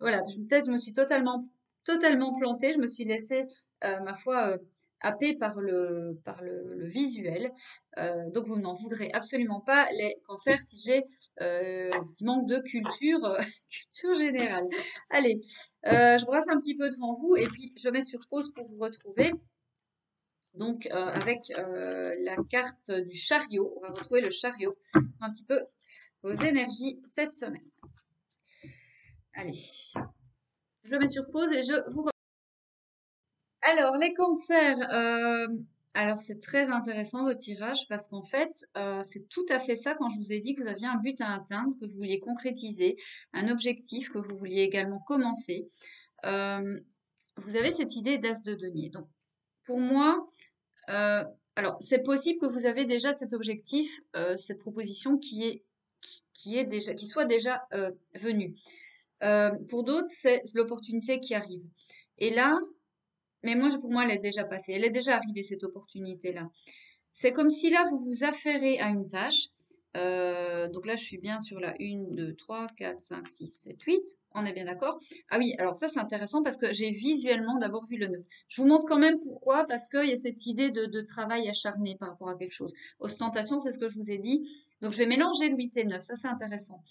Voilà, peut-être je me suis totalement, totalement plantée, je me suis laissée, ma foi, happé par le, par le, visuel. Euh, donc vous n'en voudrez absolument pas les cancers si j'ai euh, un petit manque de culture, euh, culture générale. Allez, je brasse un petit peu devant vous et puis je mets sur pause pour vous retrouver. Donc avec la carte du chariot, on va retrouver le chariot, un petit peu vos énergies cette semaine. Allez, je mets sur pause et je vous alors, les cancers, euh, alors c'est très intéressant votre tirage parce qu'en fait, euh, c'est tout à fait ça quand je vous ai dit que vous aviez un but à atteindre, que vous vouliez concrétiser, un objectif que vous vouliez également commencer. Euh, vous avez cette idée d'as de denier. Donc, pour moi, alors c'est possible que vous avez déjà cet objectif, cette proposition qui est qui, est déjà, qui soit déjà venue. pour d'autres, c'est l'opportunité qui arrive. Et là, mais moi, pour moi, elle est déjà passée. Elle est déjà arrivée, cette opportunité-là. C'est comme si là, vous vous affairez à une tâche. Euh, donc là, je suis bien sur la 1, 2, 3, 4, 5, 6, 7, 8. On est bien d'accord Ah oui, alors ça, c'est intéressant parce que j'ai visuellement d'abord vu le 9. Je vous montre quand même pourquoi. Parce qu'il y a cette idée de, de, travail acharné par rapport à quelque chose. Ostentation, c'est ce que je vous ai dit. Donc, je vais mélanger le 8 et le 9. Ça, c'est intéressant.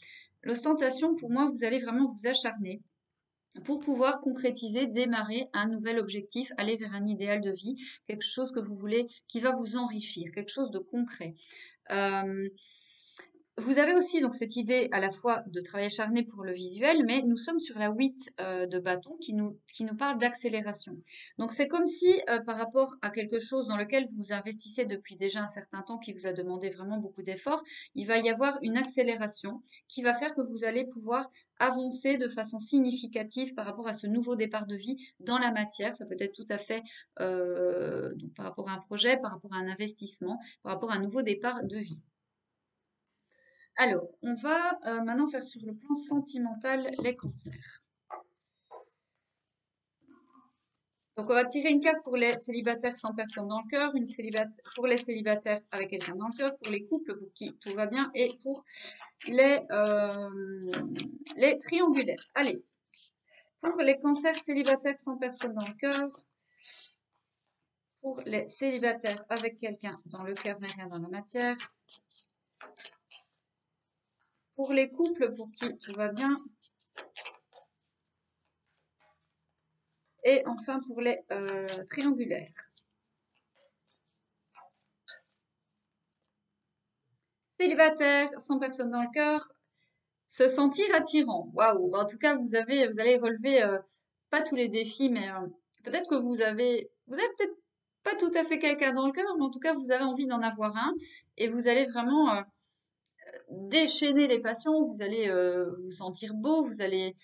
L'ostentation, pour moi, vous allez vraiment vous acharner pour pouvoir concrétiser, démarrer un nouvel objectif, aller vers un idéal de vie, quelque chose que vous voulez, qui va vous enrichir, quelque chose de concret. Euh, vous avez aussi cette idée à la fois de travail acharné pour le visuel, mais nous sommes sur la 8 euh, de bâton qui nous, parle d'accélération. Donc c'est comme si euh, par rapport à quelque chose dans lequel vous investissez depuis déjà un certain temps, qui vous a demandé vraiment beaucoup d'efforts, il va y avoir une accélération qui va faire que vous allez pouvoir avancer de façon significative par rapport à ce nouveau départ de vie dans la matière. Ça peut être tout à fait euh, par rapport à un projet, par rapport à un investissement, par rapport à un nouveau départ de vie. Alors, on va euh, maintenant faire sur le plan sentimental les cancers. Donc, on va tirer une carte pour les célibataires sans personne dans le cœur, une pour les célibataires avec quelqu'un dans le cœur, pour les couples pour qui tout va bien et pour les, euh, les triangulaires. Allez, pour les cancers célibataires sans personne dans le cœur, pour les célibataires avec quelqu'un dans le cœur mais rien dans la matière, pour les couples pour qui tout va bien. Et enfin pour les euh, triangulaires. Célibataire, sans personne dans le cœur, se sentir attirant. Waouh En tout cas, vous avez, vous allez relever euh, pas tous les défis, mais euh, peut-être que vous avez, vous êtes peut-être pas tout à fait quelqu'un dans le cœur, mais en tout cas, vous avez envie d'en avoir un et vous allez vraiment déchaîner les passions, vous allez euh, vous sentir beau, vous allez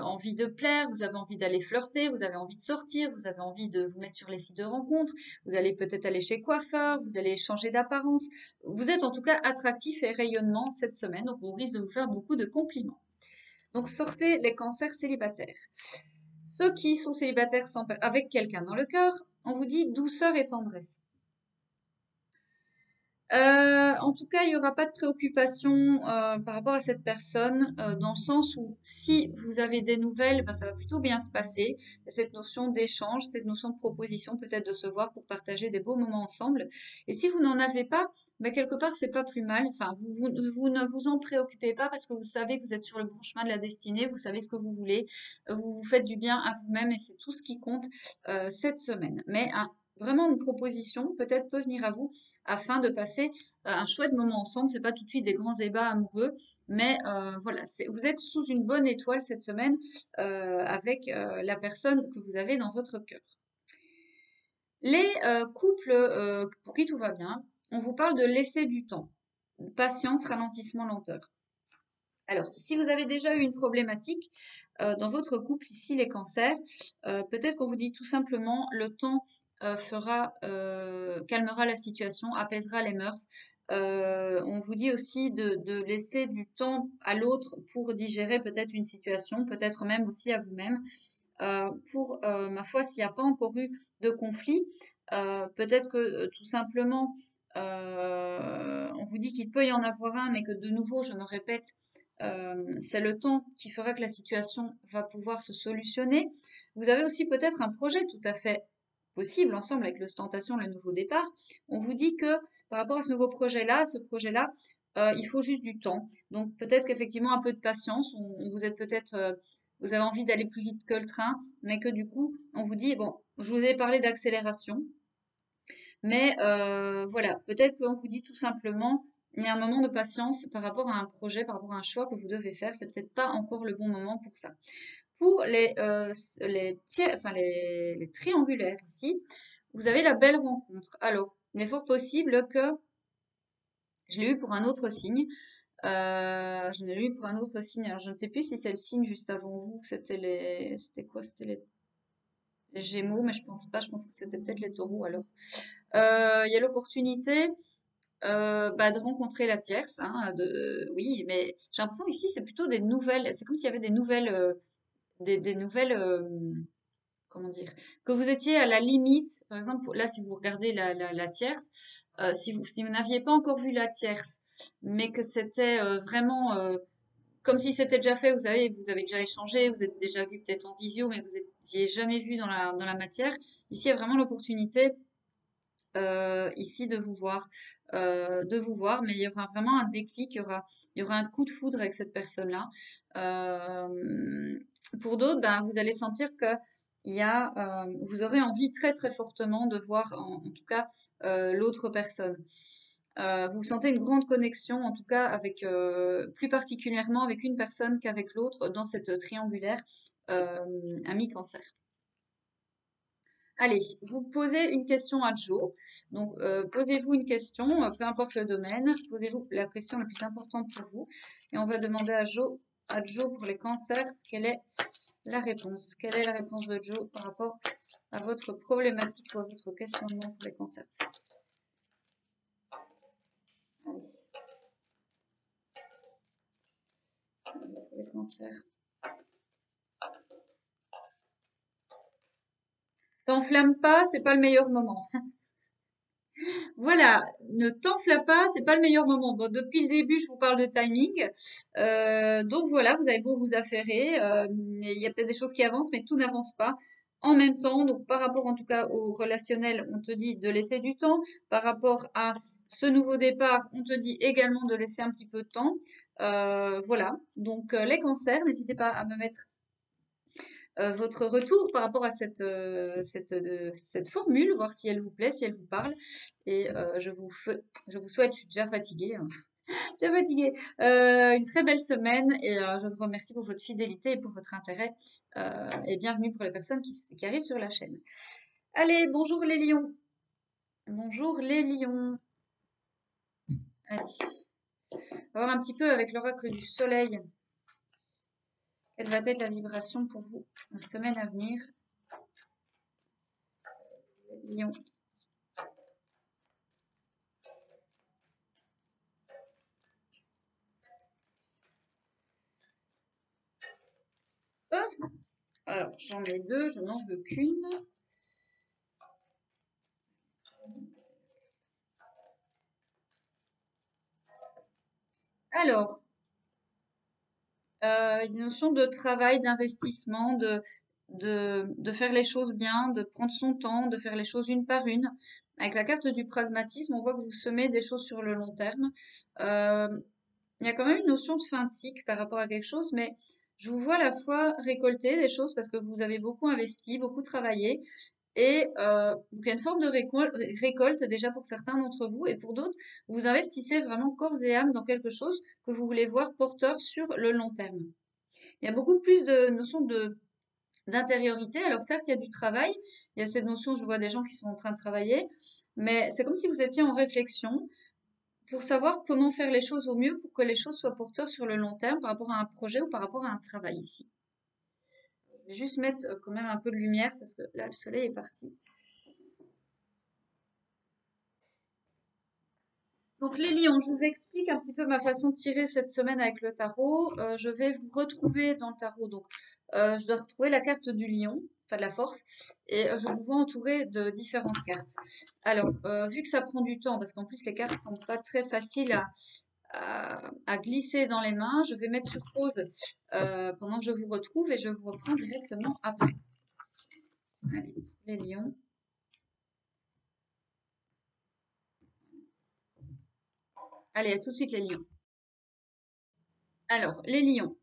envie de plaire, vous avez envie d'aller flirter, vous avez envie de sortir, vous avez envie de vous mettre sur les sites de rencontres, vous allez peut-être aller chez coiffeur, vous allez changer d'apparence. Vous êtes en tout cas attractif et rayonnement cette semaine, donc on risque de vous faire beaucoup de compliments. Donc sortez les cancers célibataires. Ceux qui sont célibataires avec quelqu'un dans le cœur, on vous dit douceur et tendresse. Euh, en tout cas, il n'y aura pas de préoccupation euh, par rapport à cette personne, euh, dans le sens où si vous avez des nouvelles, ben, ça va plutôt bien se passer. Cette notion d'échange, cette notion de proposition, peut-être de se voir pour partager des beaux moments ensemble. Et si vous n'en avez pas, ben, quelque part, c'est pas plus mal. Enfin, vous, vous, ne vous en préoccupez pas parce que vous savez que vous êtes sur le bon chemin de la destinée, vous savez ce que vous voulez, vous vous faites du bien à vous-même et c'est tout ce qui compte cette semaine. Mais vraiment une proposition peut-être peut venir à vous afin de passer euh, un chouette moment ensemble. C'est pas tout de suite des grands ébats amoureux, mais euh, voilà, vous êtes sous une bonne étoile cette semaine euh, avec la personne que vous avez dans votre cœur. Les couples pour qui tout va bien, on vous parle de laisser du temps, patience, ralentissement, lenteur. Alors, si vous avez déjà eu une problématique dans votre couple, ici les cancers, peut-être qu'on vous dit tout simplement le temps fera, euh, calmera la situation, apaisera les mœurs. Euh, on vous dit aussi de, laisser du temps à l'autre pour digérer peut-être une situation, peut-être même aussi à vous-même. pour, ma foi, s'il n'y a pas encore eu de conflit, peut-être que tout simplement, on vous dit qu'il peut y en avoir un, mais que de nouveau, je me répète, c'est le temps qui fera que la situation va pouvoir se solutionner. Vous avez aussi peut-être un projet tout à fait possible ensemble avec l'ostentation, le nouveau départ, on vous dit que par rapport à ce nouveau projet-là, ce projet-là, euh, il faut juste du temps. Donc peut-être qu'effectivement un peu de patience, euh, vous avez envie d'aller plus vite que le train, mais que du coup, on vous dit, bon, je vous ai parlé d'accélération, mais euh, voilà, peut-être qu'on vous dit tout simplement, il y a un moment de patience par rapport à un projet, par rapport à un choix que vous devez faire, c'est peut-être pas encore le bon moment pour ça. Pour les, euh, les, enfin, les, triangulaires ici, vous avez la belle rencontre. Alors, il est fort possible que je l'ai eu pour un autre signe. Euh, je l'ai eu pour un autre signe. Alors, je ne sais plus si c'est le signe juste avant vous, c'était les, c'était quoi, c'était les... Gémeaux, mais je pense pas. Je pense que c'était peut-être les Taureaux. Alors, euh, il y a l'opportunité bah, de rencontrer la tierce. Hein, de, oui, mais j'ai l'impression ici c'est plutôt des nouvelles. C'est comme s'il y avait des nouvelles des, nouvelles, euh, comment dire, que vous étiez à la limite, par exemple, là, si vous regardez la, tierce, euh, si vous, si vous n'aviez pas encore vu la tierce, mais que c'était euh, vraiment comme si c'était déjà fait, vous savez, vous avez déjà échangé, vous êtes déjà vu peut-être en visio, mais vous n'étiez jamais vu dans la, dans la matière. Ici, il y a vraiment l'opportunité ici de vous voir, de vous voir, mais il y aura vraiment un déclic, il y aura, il y aura un coup de foudre avec cette personne-là. Pour d'autres, ben, vous allez sentir que il y a, euh, vous aurez envie très très fortement de voir en, tout cas euh, l'autre personne. Euh, vous sentez une grande connexion, en tout cas avec plus particulièrement avec une personne qu'avec l'autre dans cette triangulaire ami cancer. Allez, vous posez une question à Joe. Donc, posez-vous une question, peu importe le domaine, posez-vous la question la plus importante pour vous. Et on va demander à Joe à Joe pour les cancers, quelle est la réponse? Quelle est la réponse de Joe par rapport à votre problématique ou à votre questionnement pour les cancers? Pour les cancers. T'enflamme pas, c'est pas le meilleur moment. Voilà, ne t'enflamme pas, c'est pas le meilleur moment. Bon, depuis le début, je vous parle de timing. Euh, donc voilà, vous avez beau vous affairer, euh, il y a peut-être des choses qui avancent, mais tout n'avance pas en même temps. Donc par rapport en tout cas au relationnel, on te dit de laisser du temps. Par rapport à ce nouveau départ, on te dit également de laisser un petit peu de temps. Euh, voilà, donc les cancers, n'hésitez pas à me mettre euh, votre retour par rapport à cette, euh, cette, euh, cette, formule, voir si elle vous plaît, si elle vous parle. Et je, vous je vous souhaite, je suis déjà fatiguée, hein. déjà fatiguée, une très belle semaine et je vous remercie pour votre fidélité et pour votre intérêt. et bienvenue pour les personnes qui, qui arrivent sur la chaîne. Allez, bonjour les lions. Bonjour les lions. Allez. On va voir un petit peu avec l'oracle du soleil Quelle va être la vibration pour vous la semaine à venir? Lion. Alors, j'en ai deux, je n'en veux qu'une. Alors, euh, une notion de travail, d'investissement, de, de, faire les choses bien, de prendre son temps, de faire les choses une par une. Avec la carte du pragmatisme, on voit que vous semez des choses sur le long terme. Euh, il y a quand même une notion de fin de cycle par rapport à quelque chose, mais je vous vois à la fois récolter des choses parce que vous avez beaucoup investi, beaucoup travaillé. Et euh, il y a une forme de récolte déjà pour certains d'entre vous et pour d'autres, vous investissez vraiment corps et âme dans quelque chose que vous voulez voir porteur sur le long terme. Il y a beaucoup plus de notions de d'intériorité. Alors certes, il y a du travail, il y a cette notion, je vois des gens qui sont en train de travailler, mais c'est comme si vous étiez en réflexion, pour savoir comment faire les choses au mieux pour que les choses soient porteurs sur le long terme par rapport à un projet ou par rapport à un travail ici. Je vais juste mettre euh, quand même un peu de lumière parce que là, le soleil est parti. Donc les lions, je vous explique un petit peu ma façon de tirer cette semaine avec le tarot. Euh, je vais vous retrouver dans le tarot. Donc euh, je dois retrouver la carte du lion de la force, et je vous vois entouré de différentes cartes. Alors, vu que ça prend du temps, parce qu'en plus les cartes sont pas très faciles à, à, glisser dans les mains, je vais mettre sur pause euh, pendant que je vous retrouve et je vous reprends directement après. Allez, les lions. Allez, à tout de suite les lions. Alors, les lions.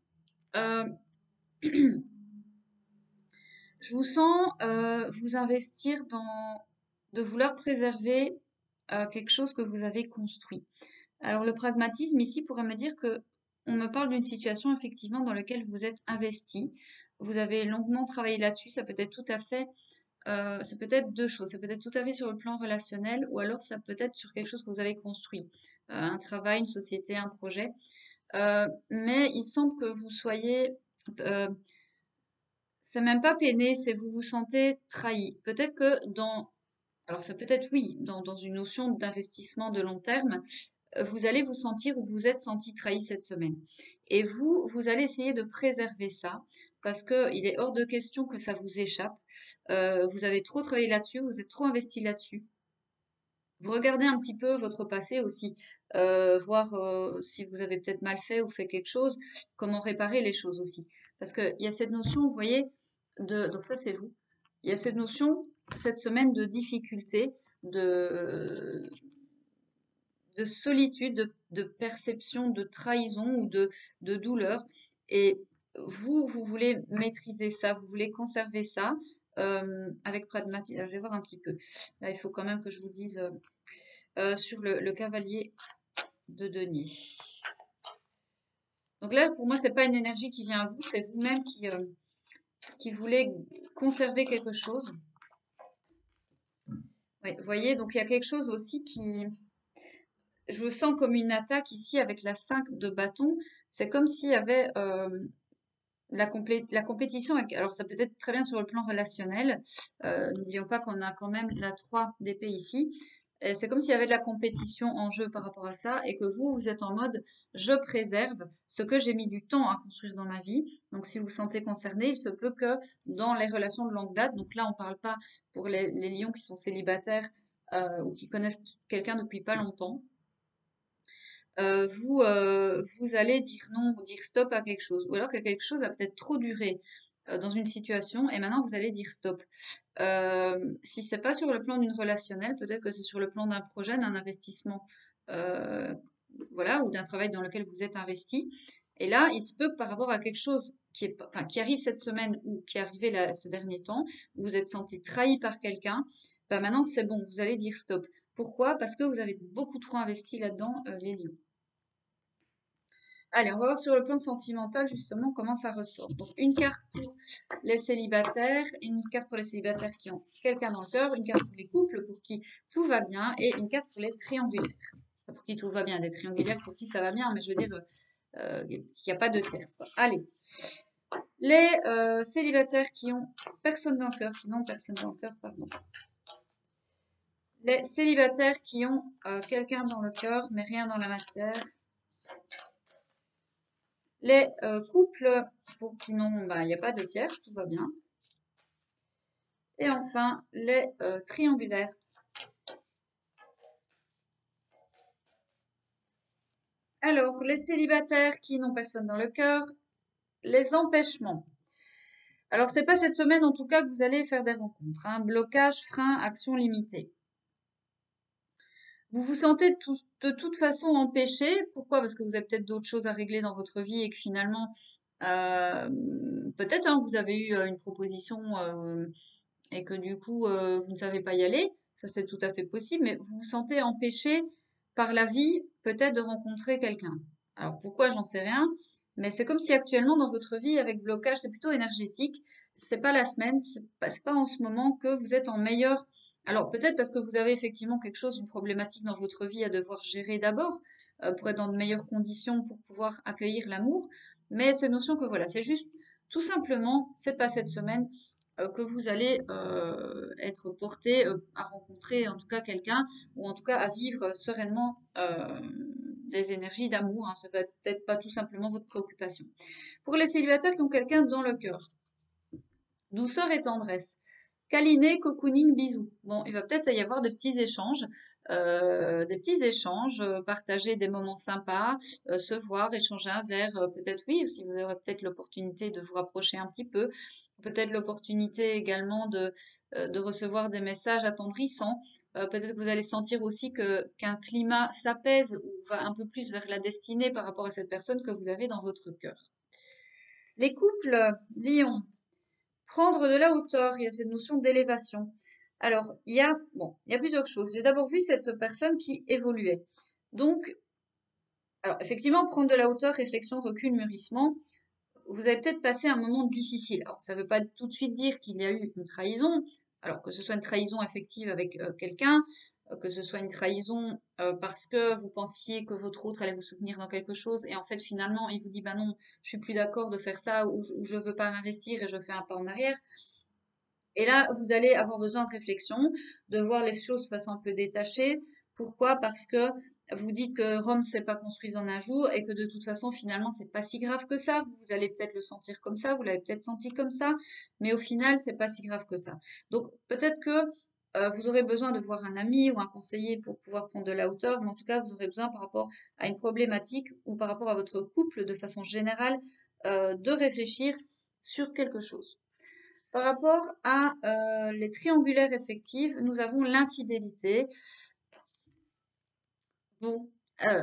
Je vous sens euh, vous investir dans de vouloir préserver euh, quelque chose que vous avez construit. Alors le pragmatisme ici pourrait me dire que on me parle d'une situation effectivement dans laquelle vous êtes investi. Vous avez longuement travaillé là-dessus. Ça peut être tout à fait, euh, ça peut être deux choses. Ça peut être tout à fait sur le plan relationnel ou alors ça peut être sur quelque chose que vous avez construit, un travail, une société, un projet. mais il semble que vous soyez c'est même pas peiné, c'est vous vous sentez trahi. Peut-être que dans, alors ça peut être oui, dans, une notion d'investissement de long terme, euh, vous allez vous sentir ou vous êtes senti trahi cette semaine. Et vous, vous allez essayer de préserver ça parce que il est hors de question que ça vous échappe. Euh, vous avez trop travaillé là-dessus, vous êtes trop investi là-dessus. Vous regardez un petit peu votre passé aussi, euh, voir si vous avez peut-être mal fait ou fait quelque chose, comment réparer les choses aussi. Parce qu'il y a cette notion, vous voyez, donc ça c'est vous. Il y a cette notion, cette semaine de difficulté, de, de solitude, de, perception de trahison ou de, douleur. Et vous, vous voulez maîtriser ça, vous voulez conserver ça euh, avec pragmatisme. Je vais voir un petit peu. Là, il faut quand même que je vous dise euh, euh, sur le, cavalier de Denis. Donc là, pour moi, c'est pas une énergie qui vient à vous, c'est vous-même qui, voulait conserver quelque chose. vous voyez, donc il y a quelque chose aussi qui... Je sens comme une attaque ici avec la 5 de bâton. C'est comme s'il y avait euh, la, compétition. alors ça peut être très bien sur le plan relationnel. Euh, n'oublions pas qu'on a quand même la 3 d'épée ici c'est comme s'il y avait de la compétition en jeu par rapport à ça et que vous, vous êtes en mode je préserve ce que j'ai mis du temps à construire dans ma vie. Donc si vous vous sentez concerné, il se peut que dans les relations de longue date, donc là on ne parle pas pour les, lions qui sont célibataires euh, ou qui connaissent quelqu'un depuis pas longtemps, euh, vous, euh, vous allez dire non ou dire stop à quelque chose. Ou alors que quelque chose a peut-être trop duré dans une situation et maintenant vous allez dire stop. Euh, si c'est pas sur le plan d'une relationnelle, peut-être que c'est sur le plan d'un projet, d'un investissement, euh, voilà, ou d'un travail dans lequel vous êtes investi. Et là, il se peut que par rapport à quelque chose qui, arrive cette semaine ou qui est arrivé là, ces derniers temps, où vous êtes senti trahi par quelqu'un, bah maintenant c'est bon, vous allez dire stop. Pourquoi? Parce que vous avez beaucoup trop investi là-dedans, euh, les lions. Allez, on va voir sur le plan sentimental justement comment ça ressort. Donc une carte pour les célibataires, une carte pour les célibataires qui ont quelqu'un dans le cœur, une carte pour les couples pour qui tout va bien et une carte pour les triangulaires. Pour qui tout va bien, des triangulaires pour qui ça va bien, mais je veux dire euh, qu'il n'y a pas de tierce. Allez, Les euh, célibataires qui ont personne dans le cœur, qui n'ont personne dans le cœur, pardon. Les célibataires qui ont euh, quelqu'un dans le cœur, mais rien dans la matière. Les euh, couples pour qui n'ont, bah, il n'y a pas de tiers, tout va bien. Et enfin, les triangulaires. Alors, les célibataires qui n'ont personne dans le cœur, les empêchements. Alors, c'est pas cette semaine en tout cas que vous allez faire des rencontres. Hein. Blocage, frein, action limitée. Vous vous sentez de toute façon empêché. Pourquoi? Parce que vous avez peut-être d'autres choses à régler dans votre vie et que finalement, euh, peut-être hein, vous avez eu euh, une proposition euh, et que du coup, vous ne savez pas y aller. Ça, c'est tout à fait possible. Mais vous vous sentez empêché par la vie peut-être de rencontrer quelqu'un. Alors pourquoi? J'en sais rien, mais c'est comme si actuellement dans votre vie avec blocage, c'est plutôt énergétique. C'est pas la semaine, c'est pas, pas en ce moment que vous êtes en meilleur. Alors peut-être parce que vous avez effectivement quelque chose, une problématique dans votre vie à devoir gérer d'abord euh, pour être dans de meilleures conditions pour pouvoir accueillir l'amour. Mais cette notion que voilà, c'est juste tout simplement, c'est pas cette semaine euh, que vous allez euh, être porté à rencontrer en tout cas quelqu'un ou en tout cas à vivre sereinement des énergies d'amour. Hein. Ça va peut-être pas tout simplement votre préoccupation. Pour les célibataires qui ont quelqu'un dans le cœur, douceur et tendresse. Câliner, cocooning, bisous. Bon, il va peut-être y avoir des petits échanges, des petits échanges, partager des moments sympas, se voir, échanger un verre, peut-être oui, si vous aurez peut-être l'opportunité de vous rapprocher un petit peu, peut-être l'opportunité également de, euh, de, recevoir des messages attendrissants. Euh, peut-être que vous allez sentir aussi que qu'un climat s'apaise ou va un peu plus vers la destinée par rapport à cette personne que vous avez dans votre cœur. Les couples Lion, prendre de la hauteur, il y a cette notion d'élévation. Alors, il y a bon, il y a plusieurs choses. J'ai d'abord vu cette personne qui évoluait. Donc, alors effectivement, prendre de la hauteur, réflexion, recul, mûrissement, vous avez peut-être passé un moment difficile. Alors, ça ne veut pas tout de suite dire qu'il y a eu une trahison, alors que ce soit une trahison affective avec euh, quelqu'un, que ce soit une trahison euh, parce que vous pensiez que votre autre allait vous soutenir dans quelque chose et en fait finalement il vous dit bah non, je suis plus d'accord de faire ça ou, ou je veux pas m'investir et je fais un pas en arrière. Et là, vous allez avoir besoin de réflexion, de voir les choses de façon un peu détachée. Pourquoi? Parce que vous dites que Rome s'est pas construite en un jour et que de toute façon finalement c'est pas si grave que ça. Vous allez peut-être le sentir comme ça, vous l'avez peut-être senti comme ça, mais au final c'est pas si grave que ça. Donc peut-être que euh, vous aurez besoin de voir un ami ou un conseiller pour pouvoir prendre de la hauteur, mais en tout cas vous aurez besoin par rapport à une problématique ou par rapport à votre couple de façon générale euh, de réfléchir sur quelque chose. Par rapport à euh, les triangulaires effectives, nous avons l'infidélité. Bon,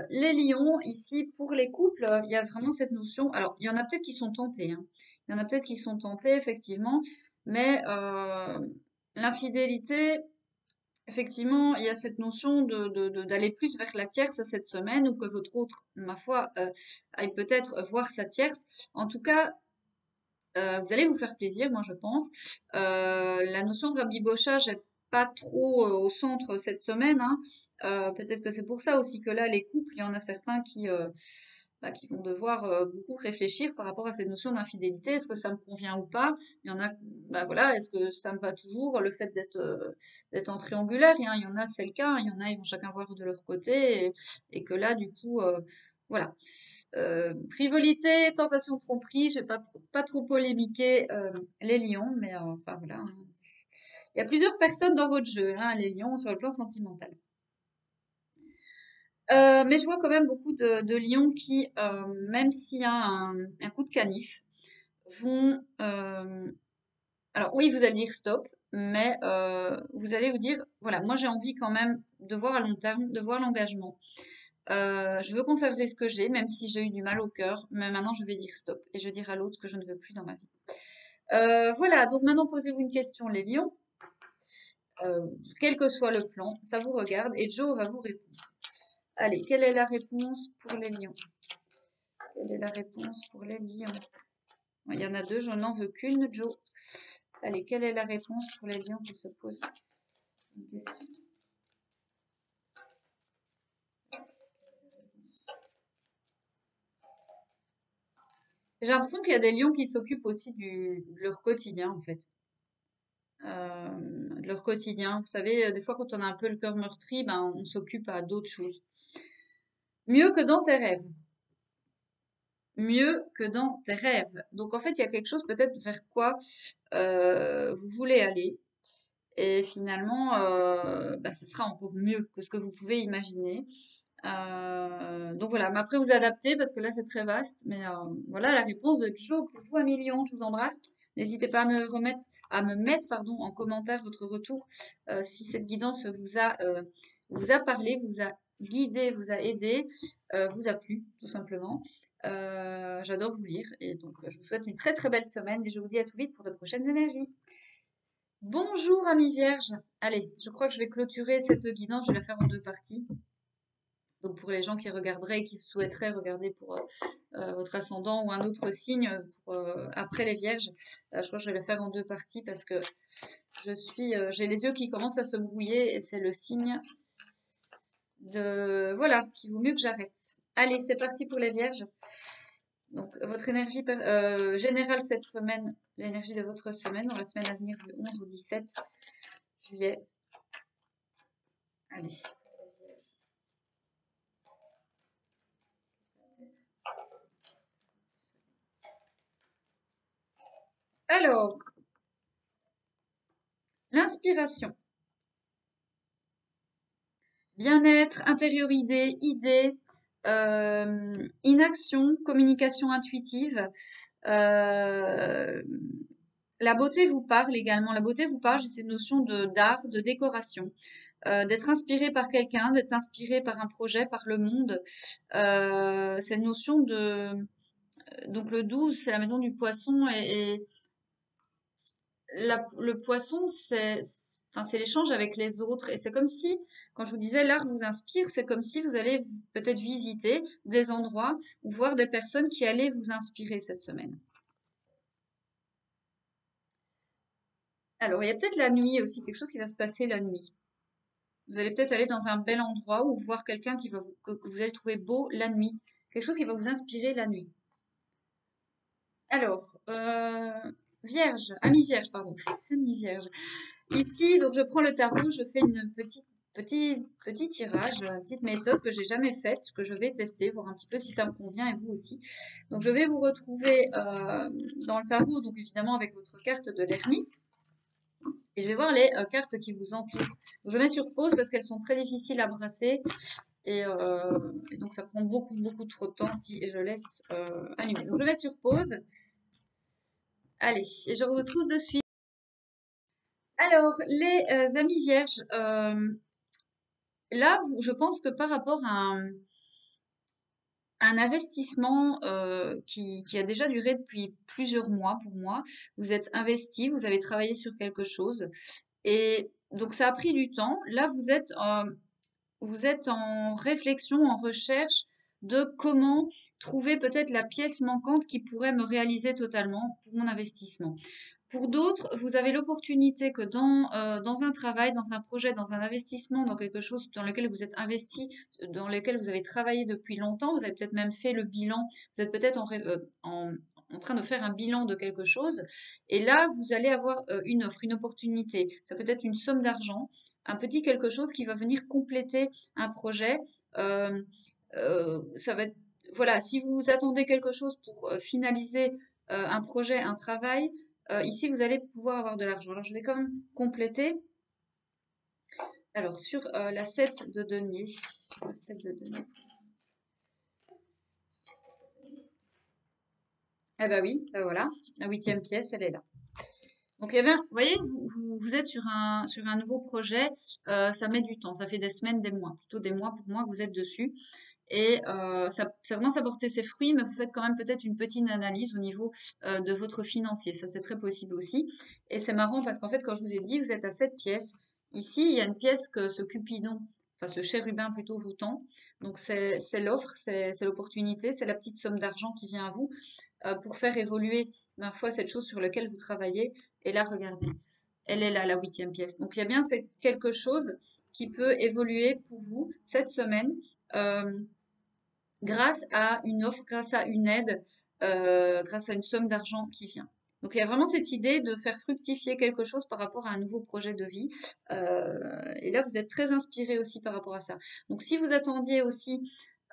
les lions, ici, pour les couples, il y a vraiment cette notion. Alors, il y en a peut-être qui sont tentés. Hein. Il y en a peut-être qui sont tentés, effectivement. Mais l'infidélité, effectivement, il y a cette notion d'aller plus vers la tierce cette semaine ou que votre autre, ma foi, euh, aille peut-être voir sa tierce. En tout cas, vous allez vous faire plaisir, moi je pense. la notion de rabibochage n'est pas trop au centre cette semaine. Hein. Euh, peut-être que c'est pour ça aussi que là, les couples, il y en a certains qui, euh, bah, qui vont devoir euh, beaucoup réfléchir par rapport à cette notion d'infidélité. Est-ce que ça me convient ou pas? Il y en a, bah voilà, est-ce que ça me va toujours? Le fait d'être d'être en triangulaire, il y, en a, c'est le cas. Il y en a, ils vont chacun voir de leur côté, et, que là, du coup, voilà. frivolité, tentation, tromperie, je vais pas, pas trop polémiquer les lions, mais enfin voilà. Hein. Il y a plusieurs personnes dans votre jeu, hein, les lions, sur le plan sentimental. Euh, mais je vois quand même beaucoup de, lions qui, euh, même s'il y a un, coup de canif, vont... Euh, alors oui, vous allez dire stop, mais vous allez vous dire, voilà, moi j'ai envie quand même de voir à long terme, de voir l'engagement. je veux conserver ce que j'ai, même si j'ai eu du mal au cœur, mais maintenant je vais dire stop et je dire à l'autre que je ne veux plus dans ma vie. voilà, donc maintenant posez-vous une question, les lions. quel que soit le plan, ça vous regarde et Joe va vous répondre. Allez, quelle est la réponse pour les lions? Quelle est la réponse pour les lions? Il y en a deux, je n'en veux qu'une, Joe. Allez, quelle est la réponse pour les lions qui se posent une question? J'ai l'impression qu'il y a des lions qui s'occupent aussi de leur quotidien, en fait. Euh, de leur quotidien. Vous savez, des fois, quand on a un peu le cœur meurtri, ben, on s'occupe à d'autres choses. Mieux que dans tes rêves. Mieux que dans tes rêves. Donc, en fait, il y a quelque chose peut-être vers quoi euh, vous voulez aller. Et finalement, euh, bah, ce sera encore mieux que ce que vous pouvez imaginer. Euh, donc voilà, mais après vous adaptez parce que là c'est très vaste. Mais voilà la réponse de Joe vous un million. Je vous embrasse. N'hésitez pas à me remettre, à me mettre en commentaire votre retour si cette guidance vous a parlé, vous a guidé, vous a aidé, vous a plu tout simplement. J'adore vous lire et donc je vous souhaite une très très belle semaine et je vous dis à tout vite pour de prochaines énergies. Bonjour amis vierges. Allez, je crois que je vais clôturer cette guidance, je vais la faire en deux parties. Donc pour les gens qui regarderaient et qui souhaiteraient regarder pour euh, euh, votre ascendant ou un autre signe euh, après les vierges, je crois que je vais le faire en deux parties parce que je suis, j'ai les yeux qui commencent à se brouiller et c'est le signe voilà qu'il vaut mieux que j'arrête. Allez, c'est parti pour les vierges. Donc votre énergie générale cette semaine, l'énergie de votre semaine, dans la semaine à venir du 11 au 17 juillet. Allez. Alors, l'inspiration. Bien-être, intériorité, idée, euh, inaction, communication intuitive. Euh, la beauté vous parle également. La beauté vous parle, j'ai cette notion d'art, de décoration, euh, d'être inspiré par quelqu'un, d'être inspiré par un projet, par le monde. cette notion de donc le 12, c'est la maison du poisson et le poisson, c'est enfin, l'échange avec les autres. Et c'est comme si, quand je vous disais l'art vous inspire, c'est comme si vous allez peut-être visiter des endroits ou voir des personnes qui allaient vous inspirer cette semaine. Alors, il y a peut-être la nuit aussi, quelque chose qui va se passer la nuit. Vous allez peut-être aller dans un bel endroit ou voir quelqu'un qui va que, vous allez trouver beau la nuit. Quelque chose qui va vous inspirer la nuit. Alors, euh, Vierge, ami Vierge, pardon, ami Vierge. Ici, donc je prends le tarot, je fais une petite petit, petit tirage, une petite méthode que j'ai jamais faite, que je vais tester, voir un petit peu si ça me convient et vous aussi. Donc je vais vous retrouver euh, dans le tarot, donc évidemment avec votre carte de l'ermite. Et je vais voir les euh, cartes qui vous entourent. Donc, je mets sur pause parce qu'elles sont très difficiles à brasser. Et, euh, et, donc ça prend beaucoup, beaucoup trop de temps si je laisse allumer. Donc je mets sur pause. Allez, je vous retrouve de suite. Alors, les euh, amis vierges, euh, là, je pense que par rapport à un, investissement euh, qui, a déjà duré depuis plusieurs mois pour moi, vous êtes investi, vous avez travaillé sur quelque chose, et donc ça a pris du temps. Là, vous êtes, vous êtes en réflexion, en recherche de comment trouver peut-être la pièce manquante qui pourrait me réaliser totalement pour mon investissement. Pour d'autres, vous avez l'opportunité que dans, euh, dans un travail, dans un projet, dans un investissement, dans quelque chose dans lequel vous êtes investi, dans lequel vous avez travaillé depuis longtemps, vous avez peut-être même fait le bilan, vous êtes peut-être en, euh, en, en, train de faire un bilan de quelque chose, et là, vous allez avoir euh, une offre, une opportunité. Ça peut être une somme d'argent, un petit quelque chose qui va venir compléter un projet. Euh, ça va être, voilà, si vous attendez quelque chose pour euh, finaliser euh, un projet, un travail, ici vous allez pouvoir avoir de l'argent. Alors je vais quand même compléter. Alors sur la 7 de denier, la 7 de denier. Eh ben oui, ben voilà, la huitième pièce, elle est là. Donc, eh vous voyez, vous, êtes sur un, sur un nouveau projet, ça met du temps, ça fait des semaines, des mois, plutôt des mois pour moi que vous êtes dessus et euh, ça, ça, commence à porter ses fruits, mais vous faites quand même peut-être une petite analyse au niveau euh, de votre financier. Ça, c'est très possible aussi. Et c'est marrant parce qu'en fait, quand je vous ai dit, vous êtes à cette pièce. Ici, il y a une pièce que ce Cupidon, enfin ce chérubin plutôt vous tend. Donc, c'est l'offre, c'est l'opportunité, c'est la petite somme d'argent qui vient à vous euh, pour faire évoluer, ma foi, cette chose sur laquelle vous travaillez. Et là, regardez, elle est là, la huitième pièce. Donc, il y a bien quelque chose qui peut évoluer pour vous cette semaine. Euh, grâce à une offre, grâce à une aide, grâce à une somme d'argent qui vient. Donc il y a vraiment cette idée de faire fructifier quelque chose par rapport à un nouveau projet de vie. et là, vous êtes très inspiré aussi par rapport à ça. Donc si vous attendiez aussi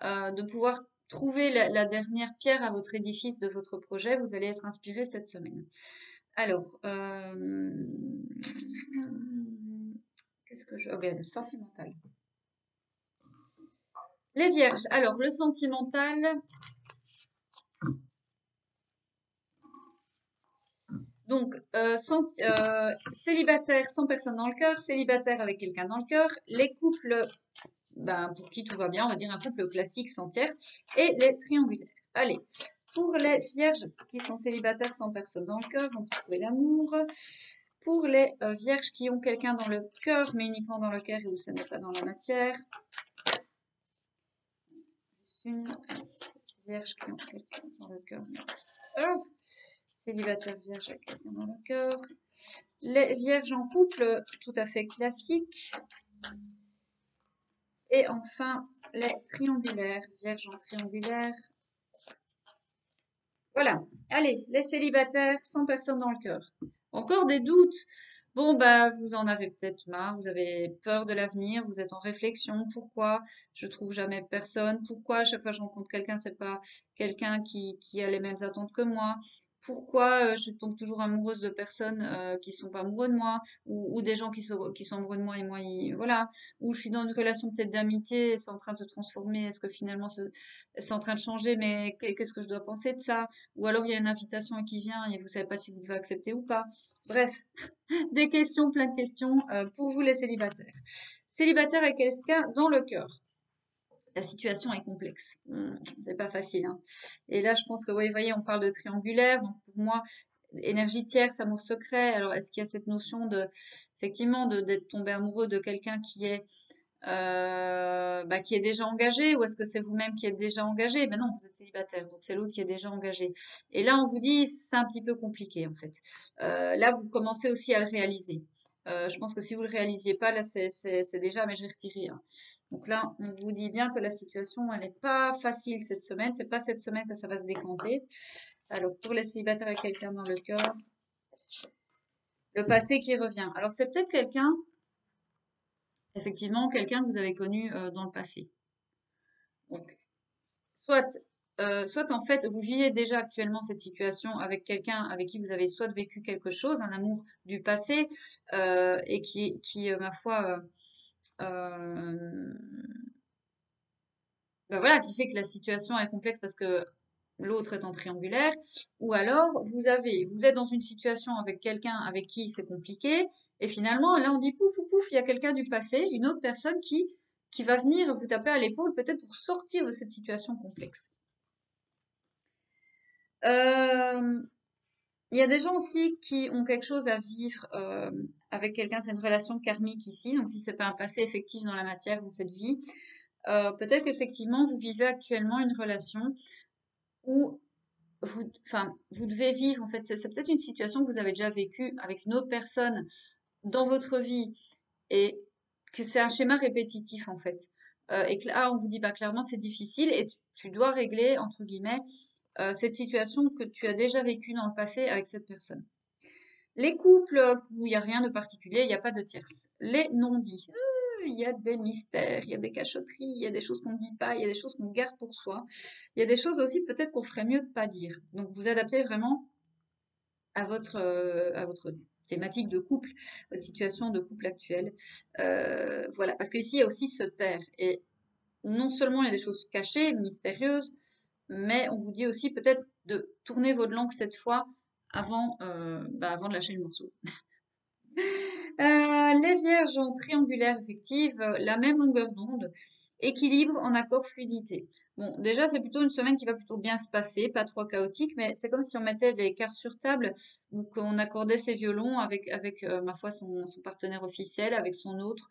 de pouvoir trouver la, dernière pierre à votre édifice de votre projet, vous allez être inspiré cette semaine. Alors, qu'est-ce que je... Oh, le sentimental. Les vierges. Alors, le sentimental. Donc, euh, euh, célibataire sans personne dans le cœur, célibataire avec quelqu'un dans le cœur, les couples ben, pour qui tout va bien, on va dire un couple classique sans tierce, et les triangulaires. Allez, pour les vierges qui sont célibataires sans personne dans le cœur, vont trouver l'amour. Pour les euh, vierges qui ont quelqu'un dans le cœur, mais uniquement dans le cœur et où ce n'est pas dans la matière, une vierge qui ont quelqu'un dans le cœur. Célibataire vierge avec quelqu'un dans le cœur. Les vierges en couple, tout à fait classique. Et enfin, les triangulaires, vierge en triangulaire. Voilà. Allez, les célibataires, sans personne dans le cœur. Encore des doutes Bon, bah, vous en avez peut-être marre, vous avez peur de l'avenir, vous êtes en réflexion. Pourquoi je trouve jamais personne? Pourquoi à chaque fois que je rencontre quelqu'un, c'est pas quelqu'un qui, qui a les mêmes attentes que moi? Pourquoi euh, je tombe toujours amoureuse de personnes euh, qui sont pas amoureux de moi ou, des gens qui sont qui amoureux de moi et moi voilà. Ou je suis dans une relation peut-être d'amitié c'est en train de se transformer est-ce que finalement c'est en train de changer mais qu'est-ce que je dois penser de ça? Ou alors il y a une invitation qui vient et vous savez pas si vous devez accepter ou pas. Bref des questions plein de questions euh, pour vous les célibataires. Célibataire avec quelqu'un dans le cœur la situation est complexe. Hmm, c'est pas facile. Hein. Et là, je pense que, vous voyez, on parle de triangulaire. Donc, pour moi, énergie tierce, amour secret. Alors, est-ce qu'il y a cette notion de, effectivement, d'être tombé amoureux de quelqu'un qui est, euh, bah, qui est déjà engagé, ou est-ce que c'est vous-même qui êtes déjà engagé? Ben non, vous êtes célibataire, donc c'est l'autre qui est déjà engagé. Et là, on vous dit, c'est un petit peu compliqué, en fait. Euh, là, vous commencez aussi à le réaliser. Euh, je pense que si vous ne le réalisiez pas, là, c'est déjà, mais je vais retirer. Hein. Donc là, on vous dit bien que la situation, elle n'est pas facile cette semaine. C'est pas cette semaine que ça va se décanter. Alors, pour les célibataires avec quelqu'un dans le cœur, le passé qui revient. Alors, c'est peut-être quelqu'un, effectivement, quelqu'un que vous avez connu euh, dans le passé. Donc, soit euh, soit en fait vous vivez déjà actuellement cette situation avec quelqu'un avec qui vous avez soit vécu quelque chose, un amour du passé, euh, et qui, euh, ma foi, ben voilà, qui fait que la situation est complexe parce que l'autre est en triangulaire, ou alors vous avez, vous êtes dans une situation avec quelqu'un avec qui c'est compliqué, et finalement là on dit pouf pouf pouf, il y a quelqu'un du passé, une autre personne qui qui va venir vous taper à l'épaule peut-être pour sortir de cette situation complexe. Euh, il y a des gens aussi qui ont quelque chose à vivre euh, avec quelqu'un, c'est une relation karmique ici, donc si c'est pas un passé effectif dans la matière dans cette vie, euh, peut-être qu'effectivement vous vivez actuellement une relation où vous, enfin, vous devez vivre, en fait, c'est peut-être une situation que vous avez déjà vécue avec une autre personne dans votre vie et que c'est un schéma répétitif en fait. et que là, on vous dit pas clairement c'est difficile et tu dois régler, entre guillemets, euh, cette situation que tu as déjà vécue dans le passé avec cette personne. Les couples où il n'y a rien de particulier, il n'y a pas de tierce. Les non-dits. Euh, il y a des mystères, il y a des cachotteries, il y a des choses qu'on ne dit pas, il y a des choses qu'on garde pour soi. Il y a des choses aussi peut-être qu'on ferait mieux de pas dire. Donc vous adaptez vraiment à votre, euh, à votre thématique de couple, votre situation de couple actuelle. voilà, parce qu'ici il y a aussi se taire. Et non seulement il y a des choses cachées, mystérieuses, mais on vous dit aussi peut-être de tourner votre langue cette fois avant, euh, bah, de lâcher le morceau. Euh, les vierges en triangulaire effective, la même longueur d'onde, équilibre en accord fluidité. Bon, déjà, c'est plutôt une semaine qui va plutôt bien se passer, pas trop chaotique, mais c'est comme si on mettait les cartes sur table, ou qu'on accordait ses violons avec, avec euh, ma foi, son partenaire officiel, avec son autre,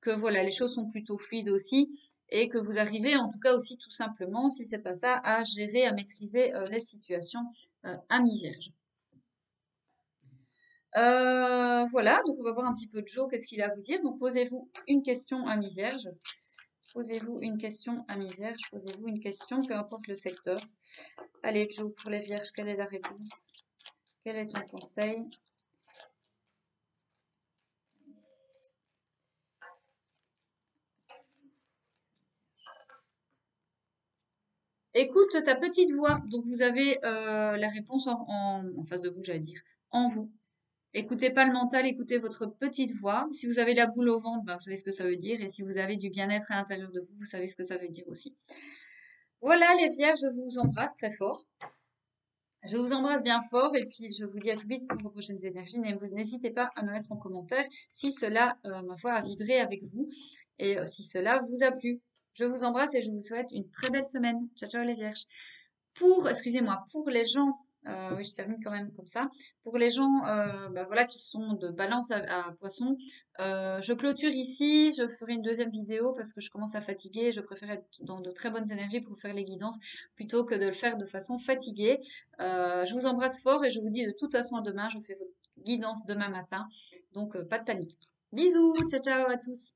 que voilà, les choses sont plutôt fluides aussi et que vous arrivez en tout cas aussi tout simplement, si c'est pas ça, à gérer, à maîtriser euh, les situations euh, à mi-vierge. Euh, voilà, donc on va voir un petit peu Joe, qu'est-ce qu'il a à vous dire. Donc posez-vous une question à mi-vierge. Posez-vous une question à mi-vierge, posez-vous une question, peu importe le secteur. Allez, Joe, pour les vierges, quelle est la réponse? Quel est ton conseil? Écoute ta petite voix. Donc, vous avez euh, la réponse en, face de vous, j'allais dire, en vous. Écoutez pas le mental, écoutez votre petite voix. Si vous avez la boule au ventre, ben, vous savez ce que ça veut dire. Et si vous avez du bien-être à l'intérieur de vous, vous savez ce que ça veut dire aussi. Voilà les vierges, je vous embrasse très fort. Je vous embrasse bien fort et puis je vous dis à tout vite pour vos prochaines énergies. N'hésitez pas à me mettre en commentaire si cela, euh, ma foi, a vibré avec vous et euh, si cela vous a plu. Je vous embrasse et je vous souhaite une très belle semaine. Ciao, ciao les vierges. Pour, excusez-moi, pour les gens euh, oui, je termine quand même comme ça. Pour les gens euh, bah, voilà, qui sont de balance à, poisson, euh, je clôture ici. Je ferai une deuxième vidéo parce que je commence à fatiguer. Je préfère être dans de très bonnes énergies pour faire les guidances plutôt que de le faire de façon fatiguée. je vous embrasse fort et je vous dis de toute façon à demain. Je fais votre guidance demain matin. Donc, pas de panique. Bisous, ciao ciao à tous.